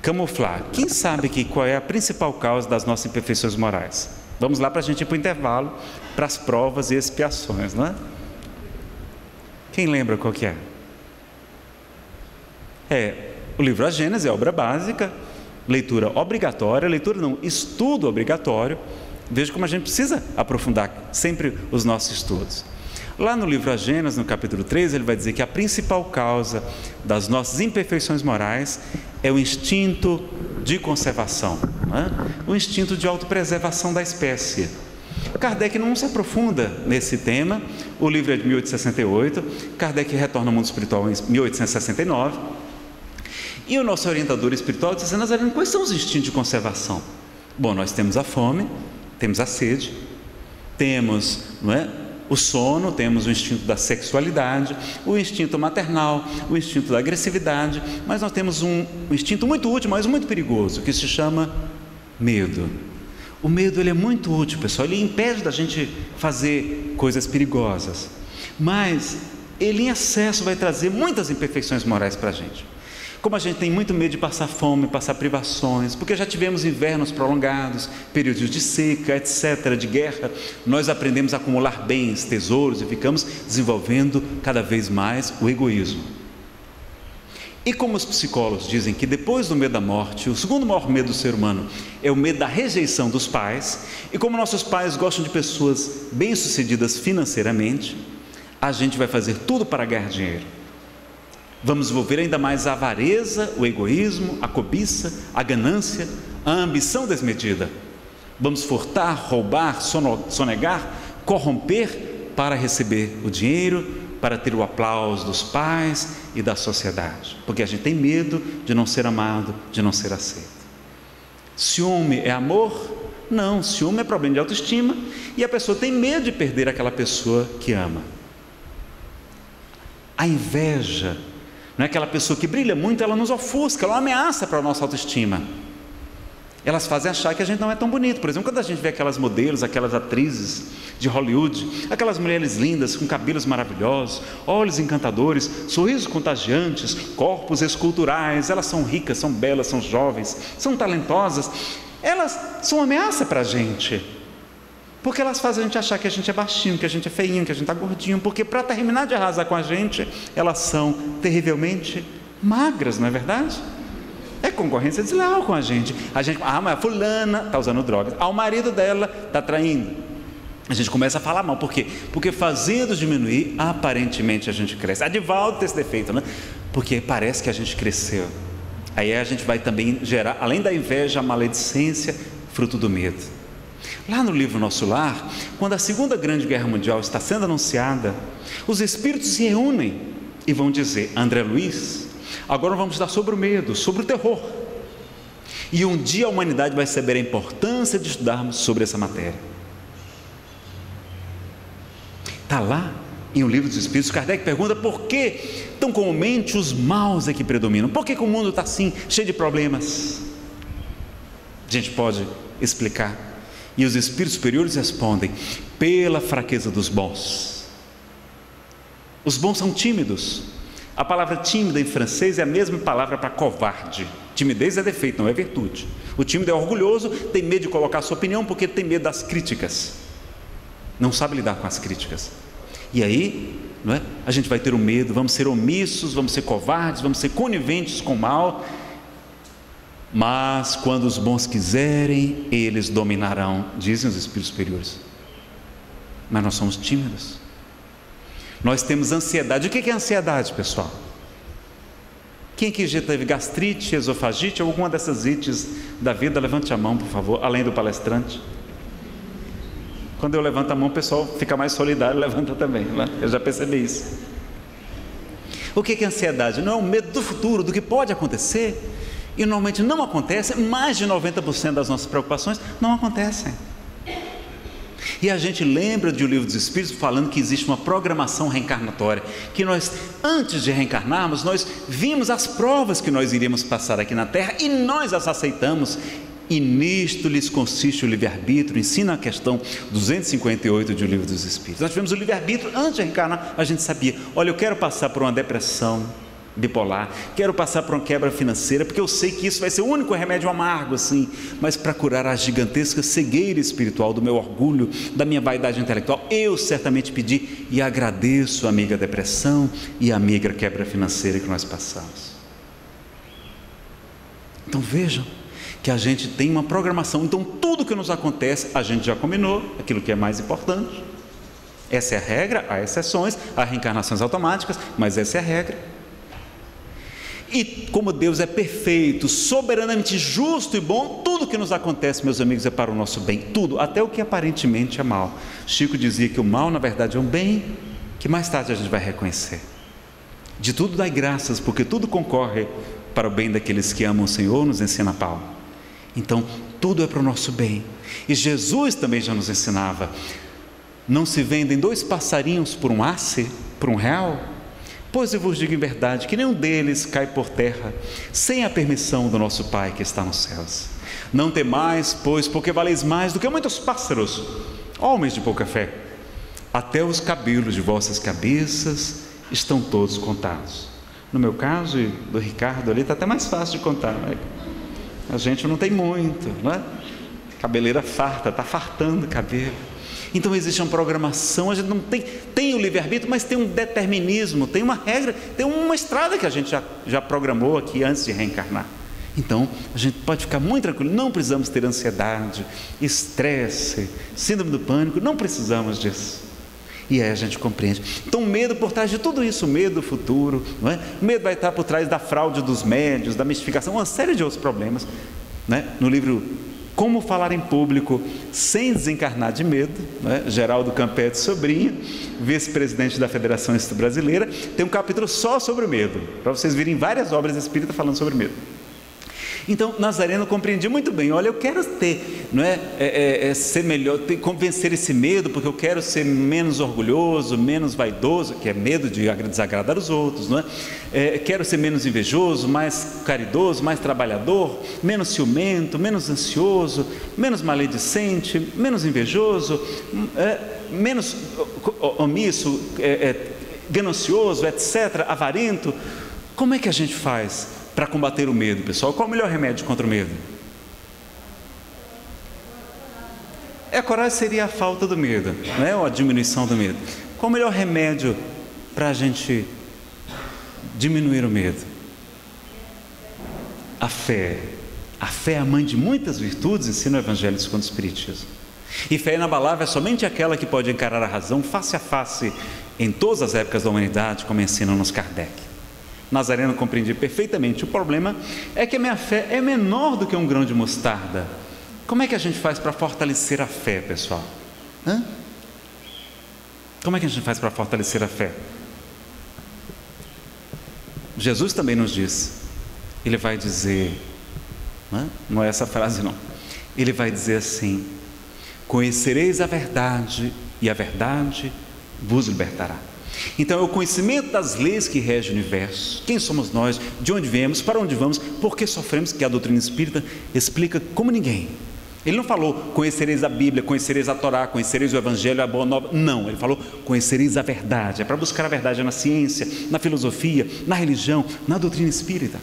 [SPEAKER 1] camuflar. Quem sabe que qual é a principal causa das nossas imperfeições morais? Vamos lá para a gente ir para o intervalo, para as provas e expiações, não é? Quem lembra qual que é? É, o livro A Gênesis é obra básica, leitura obrigatória, leitura não, estudo obrigatório. Veja como a gente precisa aprofundar sempre os nossos estudos. Lá no livro A Gênesis, no capítulo 3, ele vai dizer que a principal causa das nossas imperfeições morais é o instinto de conservação, né? o instinto de autopreservação da espécie. Kardec não se aprofunda nesse tema, o livro é de 1868, Kardec retorna ao mundo espiritual em 1869 e o nosso orientador espiritual diz assim, Nazareno, quais são os instintos de conservação? Bom, nós temos a fome, temos a sede, temos não é, o sono, temos o instinto da sexualidade, o instinto maternal, o instinto da agressividade, mas nós temos um, um instinto muito útil, mas muito perigoso, que se chama medo. O medo ele é muito útil, pessoal, ele impede da gente fazer coisas perigosas, mas ele em excesso vai trazer muitas imperfeições morais para a gente. Como a gente tem muito medo de passar fome, passar privações, porque já tivemos invernos prolongados, períodos de seca, etc., de guerra, nós aprendemos a acumular bens, tesouros e ficamos desenvolvendo cada vez mais o egoísmo. E como os psicólogos dizem que depois do medo da morte, o segundo maior medo do ser humano é o medo da rejeição dos pais, e como nossos pais gostam de pessoas bem-sucedidas financeiramente, a gente vai fazer tudo para ganhar dinheiro. Vamos envolver ainda mais a avareza, o egoísmo, a cobiça, a ganância, a ambição desmedida. Vamos furtar, roubar, sonegar, corromper para receber o dinheiro, para ter o aplauso dos pais e da sociedade, porque a gente tem medo de não ser amado, de não ser aceito. Ciúme é amor? Não, ciúme é problema de autoestima e a pessoa tem medo de perder aquela pessoa que ama. A inveja não é aquela pessoa que brilha muito, ela nos ofusca, ela é uma ameaça para a nossa autoestima. Elas fazem achar que a gente não é tão bonito. Por exemplo, quando a gente vê aquelas modelos, aquelas atrizes de Hollywood, aquelas mulheres lindas com cabelos maravilhosos, olhos encantadores, sorrisos contagiantes, corpos esculturais, elas são ricas, são belas, são jovens, são talentosas, elas são uma ameaça para a gente. Porque elas fazem a gente achar que a gente é baixinho, que a gente é feinho, que a gente está gordinho, porque para terminar de arrasar com a gente, elas são terrivelmente magras, não é verdade? É concorrência desleal com a gente. A gente, ah, mas a fulana está usando drogas. Ah, o marido dela está traindo. A gente começa a falar mal, por quê? Porque fazendo diminuir, aparentemente a gente cresce. A Divaldo tem esse defeito, né? Porque parece que a gente cresceu. Aí a gente vai também gerar, além da inveja, a maledicência, fruto do medo. Lá no livro Nosso Lar, quando a Segunda Grande Guerra Mundial está sendo anunciada, os espíritos se reúnem e vão dizer: André Luiz, agora vamos dar sobre o medo, sobre o terror. E um dia a humanidade vai saber a importância de estudarmos sobre essa matéria. Está lá em O Livro dos Espíritos, Kardec pergunta por que tão comumente os maus é que predominam, por que, que o mundo está assim, cheio de problemas? A gente pode explicar e os espíritos superiores respondem: pela fraqueza dos bons. Os bons são tímidos. A palavra tímida em francês é a mesma palavra para covarde. Timidez é defeito, não é virtude. O tímido é orgulhoso, tem medo de colocar sua opinião porque tem medo das críticas. Não sabe lidar com as críticas. E aí, não é? A gente vai ter o medo, vamos ser omissos, vamos ser covardes, vamos ser coniventes com o mal mas quando os bons quiserem, eles dominarão, dizem os espíritos superiores. Mas nós somos tímidos. Nós temos ansiedade. O que é ansiedade, pessoal? Quem aqui já teve gastrite, esofagite, alguma dessas ites da vida, levante a mão, por favor, além do palestrante. Quando eu levanto a mão, o pessoal fica mais solidário, [LAUGHS] levanta também. Né? Eu já percebi isso. O que é ansiedade? Não é o medo do futuro, do que pode acontecer? E normalmente não acontecem, mais de 90% das nossas preocupações não acontecem. E a gente lembra de o livro dos Espíritos falando que existe uma programação reencarnatória, que nós, antes de reencarnarmos, nós vimos as provas que nós iríamos passar aqui na Terra e nós as aceitamos. E nisto lhes consiste o livre-arbítrio, ensina a questão 258 de O Livro dos Espíritos. Nós tivemos o livre-arbítrio antes de reencarnar, a gente sabia: olha, eu quero passar por uma depressão, bipolar, quero passar por uma quebra financeira, porque eu sei que isso vai ser o único remédio amargo, assim, mas para curar a gigantesca cegueira espiritual do meu orgulho, da minha vaidade intelectual, eu certamente pedi e agradeço a amiga depressão e a amiga quebra financeira que nós passamos. Então vejam que a gente tem uma programação, então tudo que nos acontece, a gente já combinou, aquilo que é mais importante. Essa é a regra, há exceções, há reencarnações automáticas, mas essa é a regra. E como Deus é perfeito, soberanamente justo e bom, tudo que nos acontece, meus amigos, é para o nosso bem, tudo, até o que aparentemente é mal. Chico dizia que o mal, na verdade, é um bem que mais tarde a gente vai reconhecer. De tudo dai graças, porque tudo concorre para o bem daqueles que amam o Senhor, nos ensina Paulo. Então, tudo é para o nosso bem. E Jesus também já nos ensinava: não se vendem dois passarinhos por um asse, por um real? Pois eu vos digo em verdade que nenhum deles cai por terra sem a permissão do nosso Pai que está nos céus. Não temais, pois, porque valeis mais do que muitos pássaros, homens de pouca fé. Até os cabelos de vossas cabeças estão todos contados. No meu caso e do Ricardo ali está até mais fácil de contar. Né? A gente não tem muito, não é? Cabeleira farta, está fartando cabelo. Então existe uma programação, a gente não tem, tem o livre-arbítrio, mas tem um determinismo, tem uma regra, tem uma estrada que a gente já, já programou aqui antes de reencarnar. Então, a gente pode ficar muito tranquilo, não precisamos ter ansiedade, estresse, síndrome do pânico, não precisamos disso. E aí a gente compreende. Então, medo por trás de tudo isso, medo do futuro, não é? medo vai estar por trás da fraude dos médios, da mistificação, uma série de outros problemas. Né? No livro como falar em público sem desencarnar de medo, né? Geraldo Campete Sobrinho, vice-presidente da Federação Brasileira, tem um capítulo só sobre o medo, para vocês virem várias obras espíritas falando sobre medo. Então, Nazareno compreendia muito bem: olha, eu quero ter, não é, é, é, é ser melhor, ter, convencer esse medo, porque eu quero ser menos orgulhoso, menos vaidoso, que é medo de desagradar os outros, não é? é quero ser menos invejoso, mais caridoso, mais trabalhador, menos ciumento, menos ansioso, menos maledicente, menos invejoso, é, menos omisso, é, ganancioso, etc., avarento. Como é que a gente faz? Para combater o medo, pessoal? Qual o melhor remédio contra o medo? É a coragem seria a falta do medo, não é? Ou a diminuição do medo. Qual o melhor remédio para a gente diminuir o medo? A fé. A fé é a mãe de muitas virtudes, ensina o Evangelho segundo o Espiritismo. E fé inabalável é somente aquela que pode encarar a razão face a face em todas as épocas da humanidade, como ensina-nos Kardec. Nazareno compreendia perfeitamente. O problema é que a minha fé é menor do que um grão de mostarda. Como é que a gente faz para fortalecer a fé, pessoal? Hã? Como é que a gente faz para fortalecer a fé? Jesus também nos diz. Ele vai dizer, não é, não é essa frase não. Ele vai dizer assim: Conhecereis a verdade, e a verdade vos libertará. Então, é o conhecimento das leis que regem o universo. Quem somos nós? De onde viemos? Para onde vamos? Por que sofremos? Que a doutrina espírita explica como ninguém. Ele não falou conhecereis a Bíblia, conhecereis a Torá, conhecereis o Evangelho, a Boa Nova. Não, ele falou conhecereis a verdade. É para buscar a verdade na ciência, na filosofia, na religião, na doutrina espírita.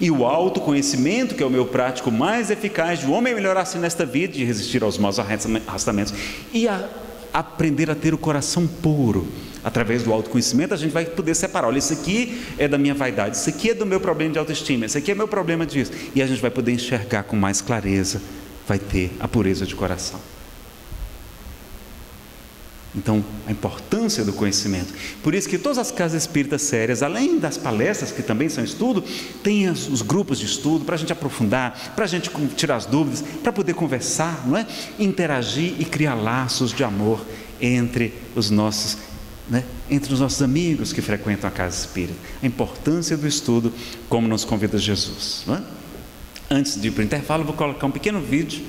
[SPEAKER 1] E o autoconhecimento, que é o meu prático mais eficaz de o homem melhorar-se nesta vida, de resistir aos maus arrastamentos. E a aprender a ter o coração puro. Através do autoconhecimento, a gente vai poder separar: olha, isso aqui é da minha vaidade, isso aqui é do meu problema de autoestima, isso aqui é meu problema disso. E a gente vai poder enxergar com mais clareza, vai ter a pureza de coração. Então, a importância do conhecimento. Por isso que todas as casas espíritas sérias, além das palestras, que também são estudo, tem os grupos de estudo para a gente aprofundar, para a gente tirar as dúvidas, para poder conversar, não é? interagir e criar laços de amor entre os nossos né, entre os nossos amigos que frequentam a casa espírita. A importância do estudo, como nos convida Jesus. É? Antes de ir para o intervalo, vou colocar um pequeno vídeo.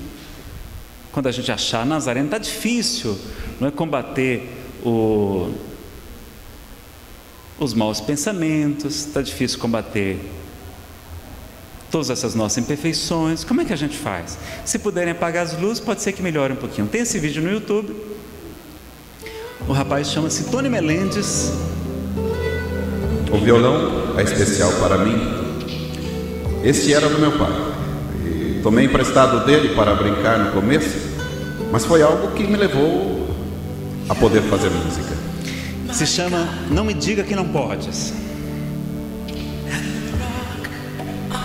[SPEAKER 1] Quando a gente achar Nazareno, está difícil não é, combater o, os maus pensamentos, está difícil combater todas essas nossas imperfeições. Como é que a gente faz? Se puderem apagar as luzes, pode ser que melhore um pouquinho. Tem esse vídeo no YouTube. O rapaz chama-se Tony Melendes.
[SPEAKER 2] O violão é especial para mim. Este era do meu pai. Tomei emprestado dele para brincar no começo, mas foi algo que me levou a poder fazer música.
[SPEAKER 1] Se chama Não Me Diga Que Não Podes.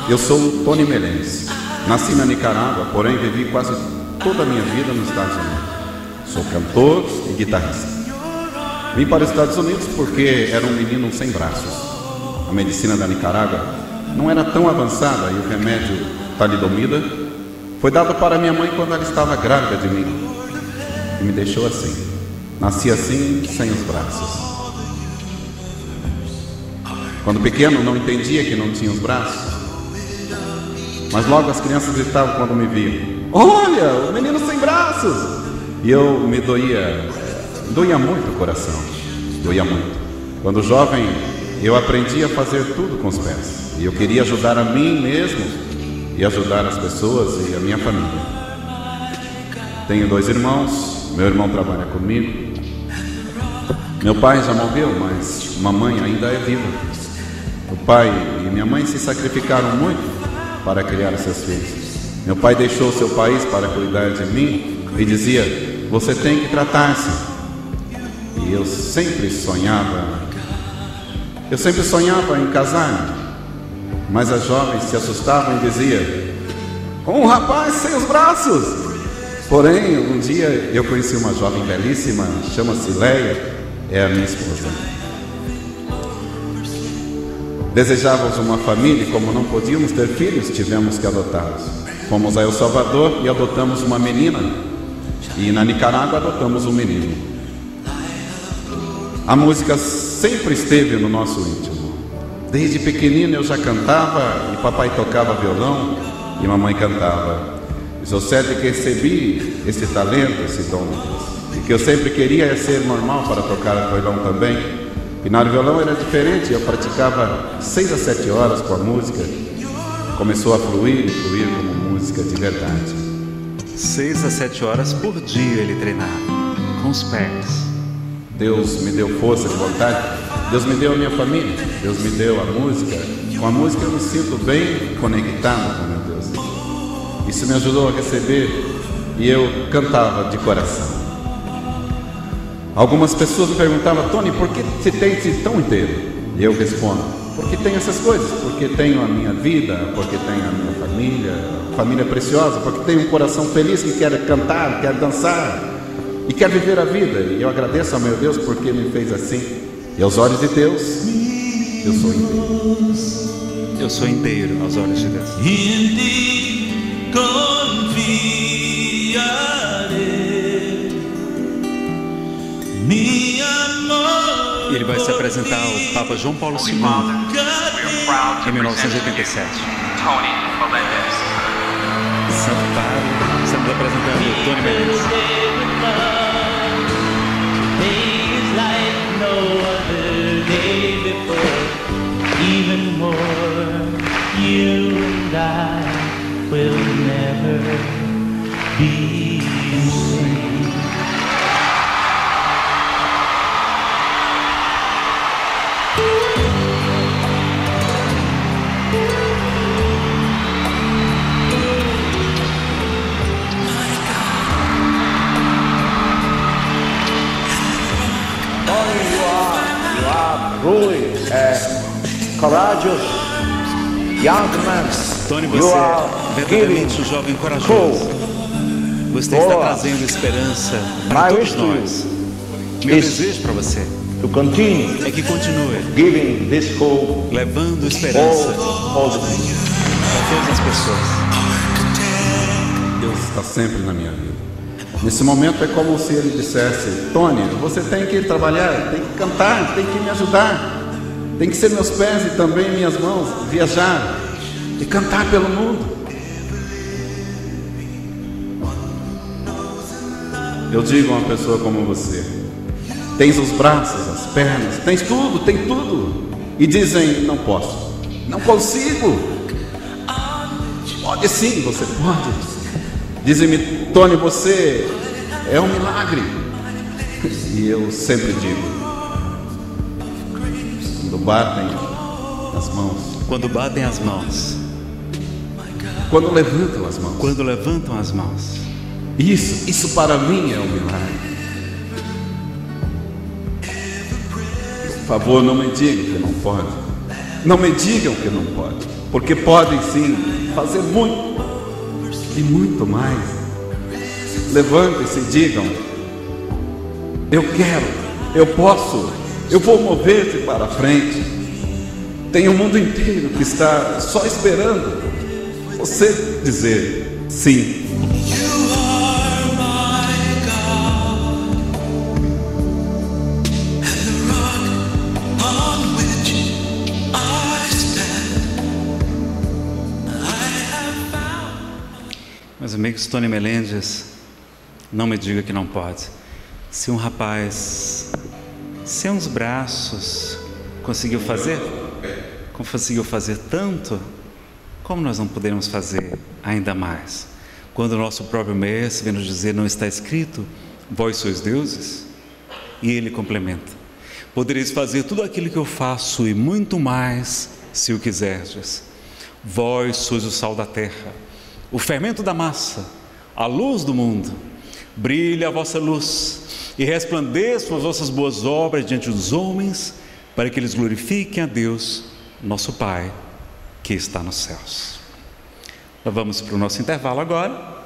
[SPEAKER 2] Eu sou Tony Melendes. Nasci na Nicarágua, porém vivi quase toda a minha vida nos Estados Unidos. Sou cantor e guitarrista. Vim para os Estados Unidos porque era um menino sem braços. A medicina da Nicarágua não era tão avançada e o remédio talidomida foi dado para minha mãe quando ela estava grávida de mim e me deixou assim. Nasci assim, sem os braços. Quando pequeno, não entendia que não tinha os braços. Mas logo as crianças gritavam quando me viam: Olha, o menino sem braços! E eu me doía, doía muito o coração, doía muito. Quando jovem, eu aprendi a fazer tudo com os pés. E eu queria ajudar a mim mesmo e ajudar as pessoas e a minha família. Tenho dois irmãos, meu irmão trabalha comigo. Meu pai já morreu, mas mamãe ainda é viva. O pai e minha mãe se sacrificaram muito para criar seus filhos. Meu pai deixou seu país para cuidar de mim e dizia: Você tem que tratar-se. E eu sempre sonhava, eu sempre sonhava em casar, mas as jovens se assustavam e diziam: Um rapaz sem os braços. Porém, um dia eu conheci uma jovem belíssima, chama-se Leia, é a minha esposa. Desejávamos uma família e, como não podíamos ter filhos, tivemos que adotá-los. Fomos a El Salvador e adotamos uma menina, e na Nicarágua adotamos um menino. A música sempre esteve no nosso íntimo. Desde pequenino eu já cantava e papai tocava violão e mamãe cantava. Sou certo que recebi esse talento, esse dom. E que eu sempre queria ser normal para tocar violão também. E na violão era diferente, eu praticava seis a sete horas com a música. Começou a fluir e fluir como música de verdade.
[SPEAKER 1] Seis a sete horas por dia ele treinava, com os pés.
[SPEAKER 2] Deus me deu força de vontade, Deus me deu a minha família, Deus me deu a música. Com a música eu me sinto bem conectado com meu Deus. Isso me ajudou a receber e eu cantava de coração. Algumas pessoas me perguntavam, Tony, por que você tem-se tão inteiro? E eu respondo, porque tenho essas coisas, porque tenho a minha vida, porque tenho a minha família, família preciosa, porque tenho um coração feliz que quer cantar, quer dançar e quer viver a vida. E eu agradeço ao meu Deus porque me fez assim. E aos olhos de Deus, eu sou inteiro.
[SPEAKER 1] Eu sou inteiro aos olhos de Deus.
[SPEAKER 3] En ti amor.
[SPEAKER 1] E ele vai se apresentar ao Papa João Paulo II em 1987.
[SPEAKER 4] Tony Melendez.
[SPEAKER 1] Santo Padre, estamos apresentando Tony Menezes.
[SPEAKER 3] I will never be the same.
[SPEAKER 5] Truly a courageous young man.
[SPEAKER 1] Tony, você é verdadeiramente um jovem corajoso. Você está trazendo esperança para todos nós. Meu desejo para você é que continue
[SPEAKER 5] giving this hope
[SPEAKER 1] levando esperança para todas as pessoas.
[SPEAKER 2] Deus está sempre na minha vida. Nesse momento é como se ele dissesse: Tony, você tem que ir trabalhar, tem que cantar, tem que me ajudar, tem que ser meus pés e também minhas mãos, viajar e cantar pelo mundo. Eu digo a uma pessoa como você: tens os braços, as pernas, tens tudo, tem tudo, e dizem: não posso, não consigo. Pode sim, você pode. Dizem-me, Tony, você é um milagre. E eu sempre digo: quando batem as mãos,
[SPEAKER 1] Quando batem as mãos,
[SPEAKER 2] quando levantam as mãos,
[SPEAKER 1] quando levantam as mãos,
[SPEAKER 2] isso, isso para mim é um milagre. Por favor, não me digam que não pode. Não me digam que não pode. Porque podem sim fazer muito e muito mais. Levantem-se e digam: Eu quero, eu posso, eu vou mover-te para frente. Tem o mundo inteiro que está só esperando você dizer sim.
[SPEAKER 1] Meus amigos, Tony Melendez, não me diga que não pode. Se um rapaz sem uns braços conseguiu fazer, conseguiu fazer tanto, como nós não poderemos fazer ainda mais? Quando o nosso próprio mestre vem nos dizer, não está escrito, vós sois deuses? E ele complementa, podereis fazer tudo aquilo que eu faço e muito mais, se o quiserdes. Vós sois o sal da terra o fermento da massa, a luz do mundo. Brilhe a vossa luz e resplandeçam as vossas boas obras diante dos homens, para que eles glorifiquem a Deus, nosso Pai, que está nos céus. Nós vamos para o nosso intervalo agora.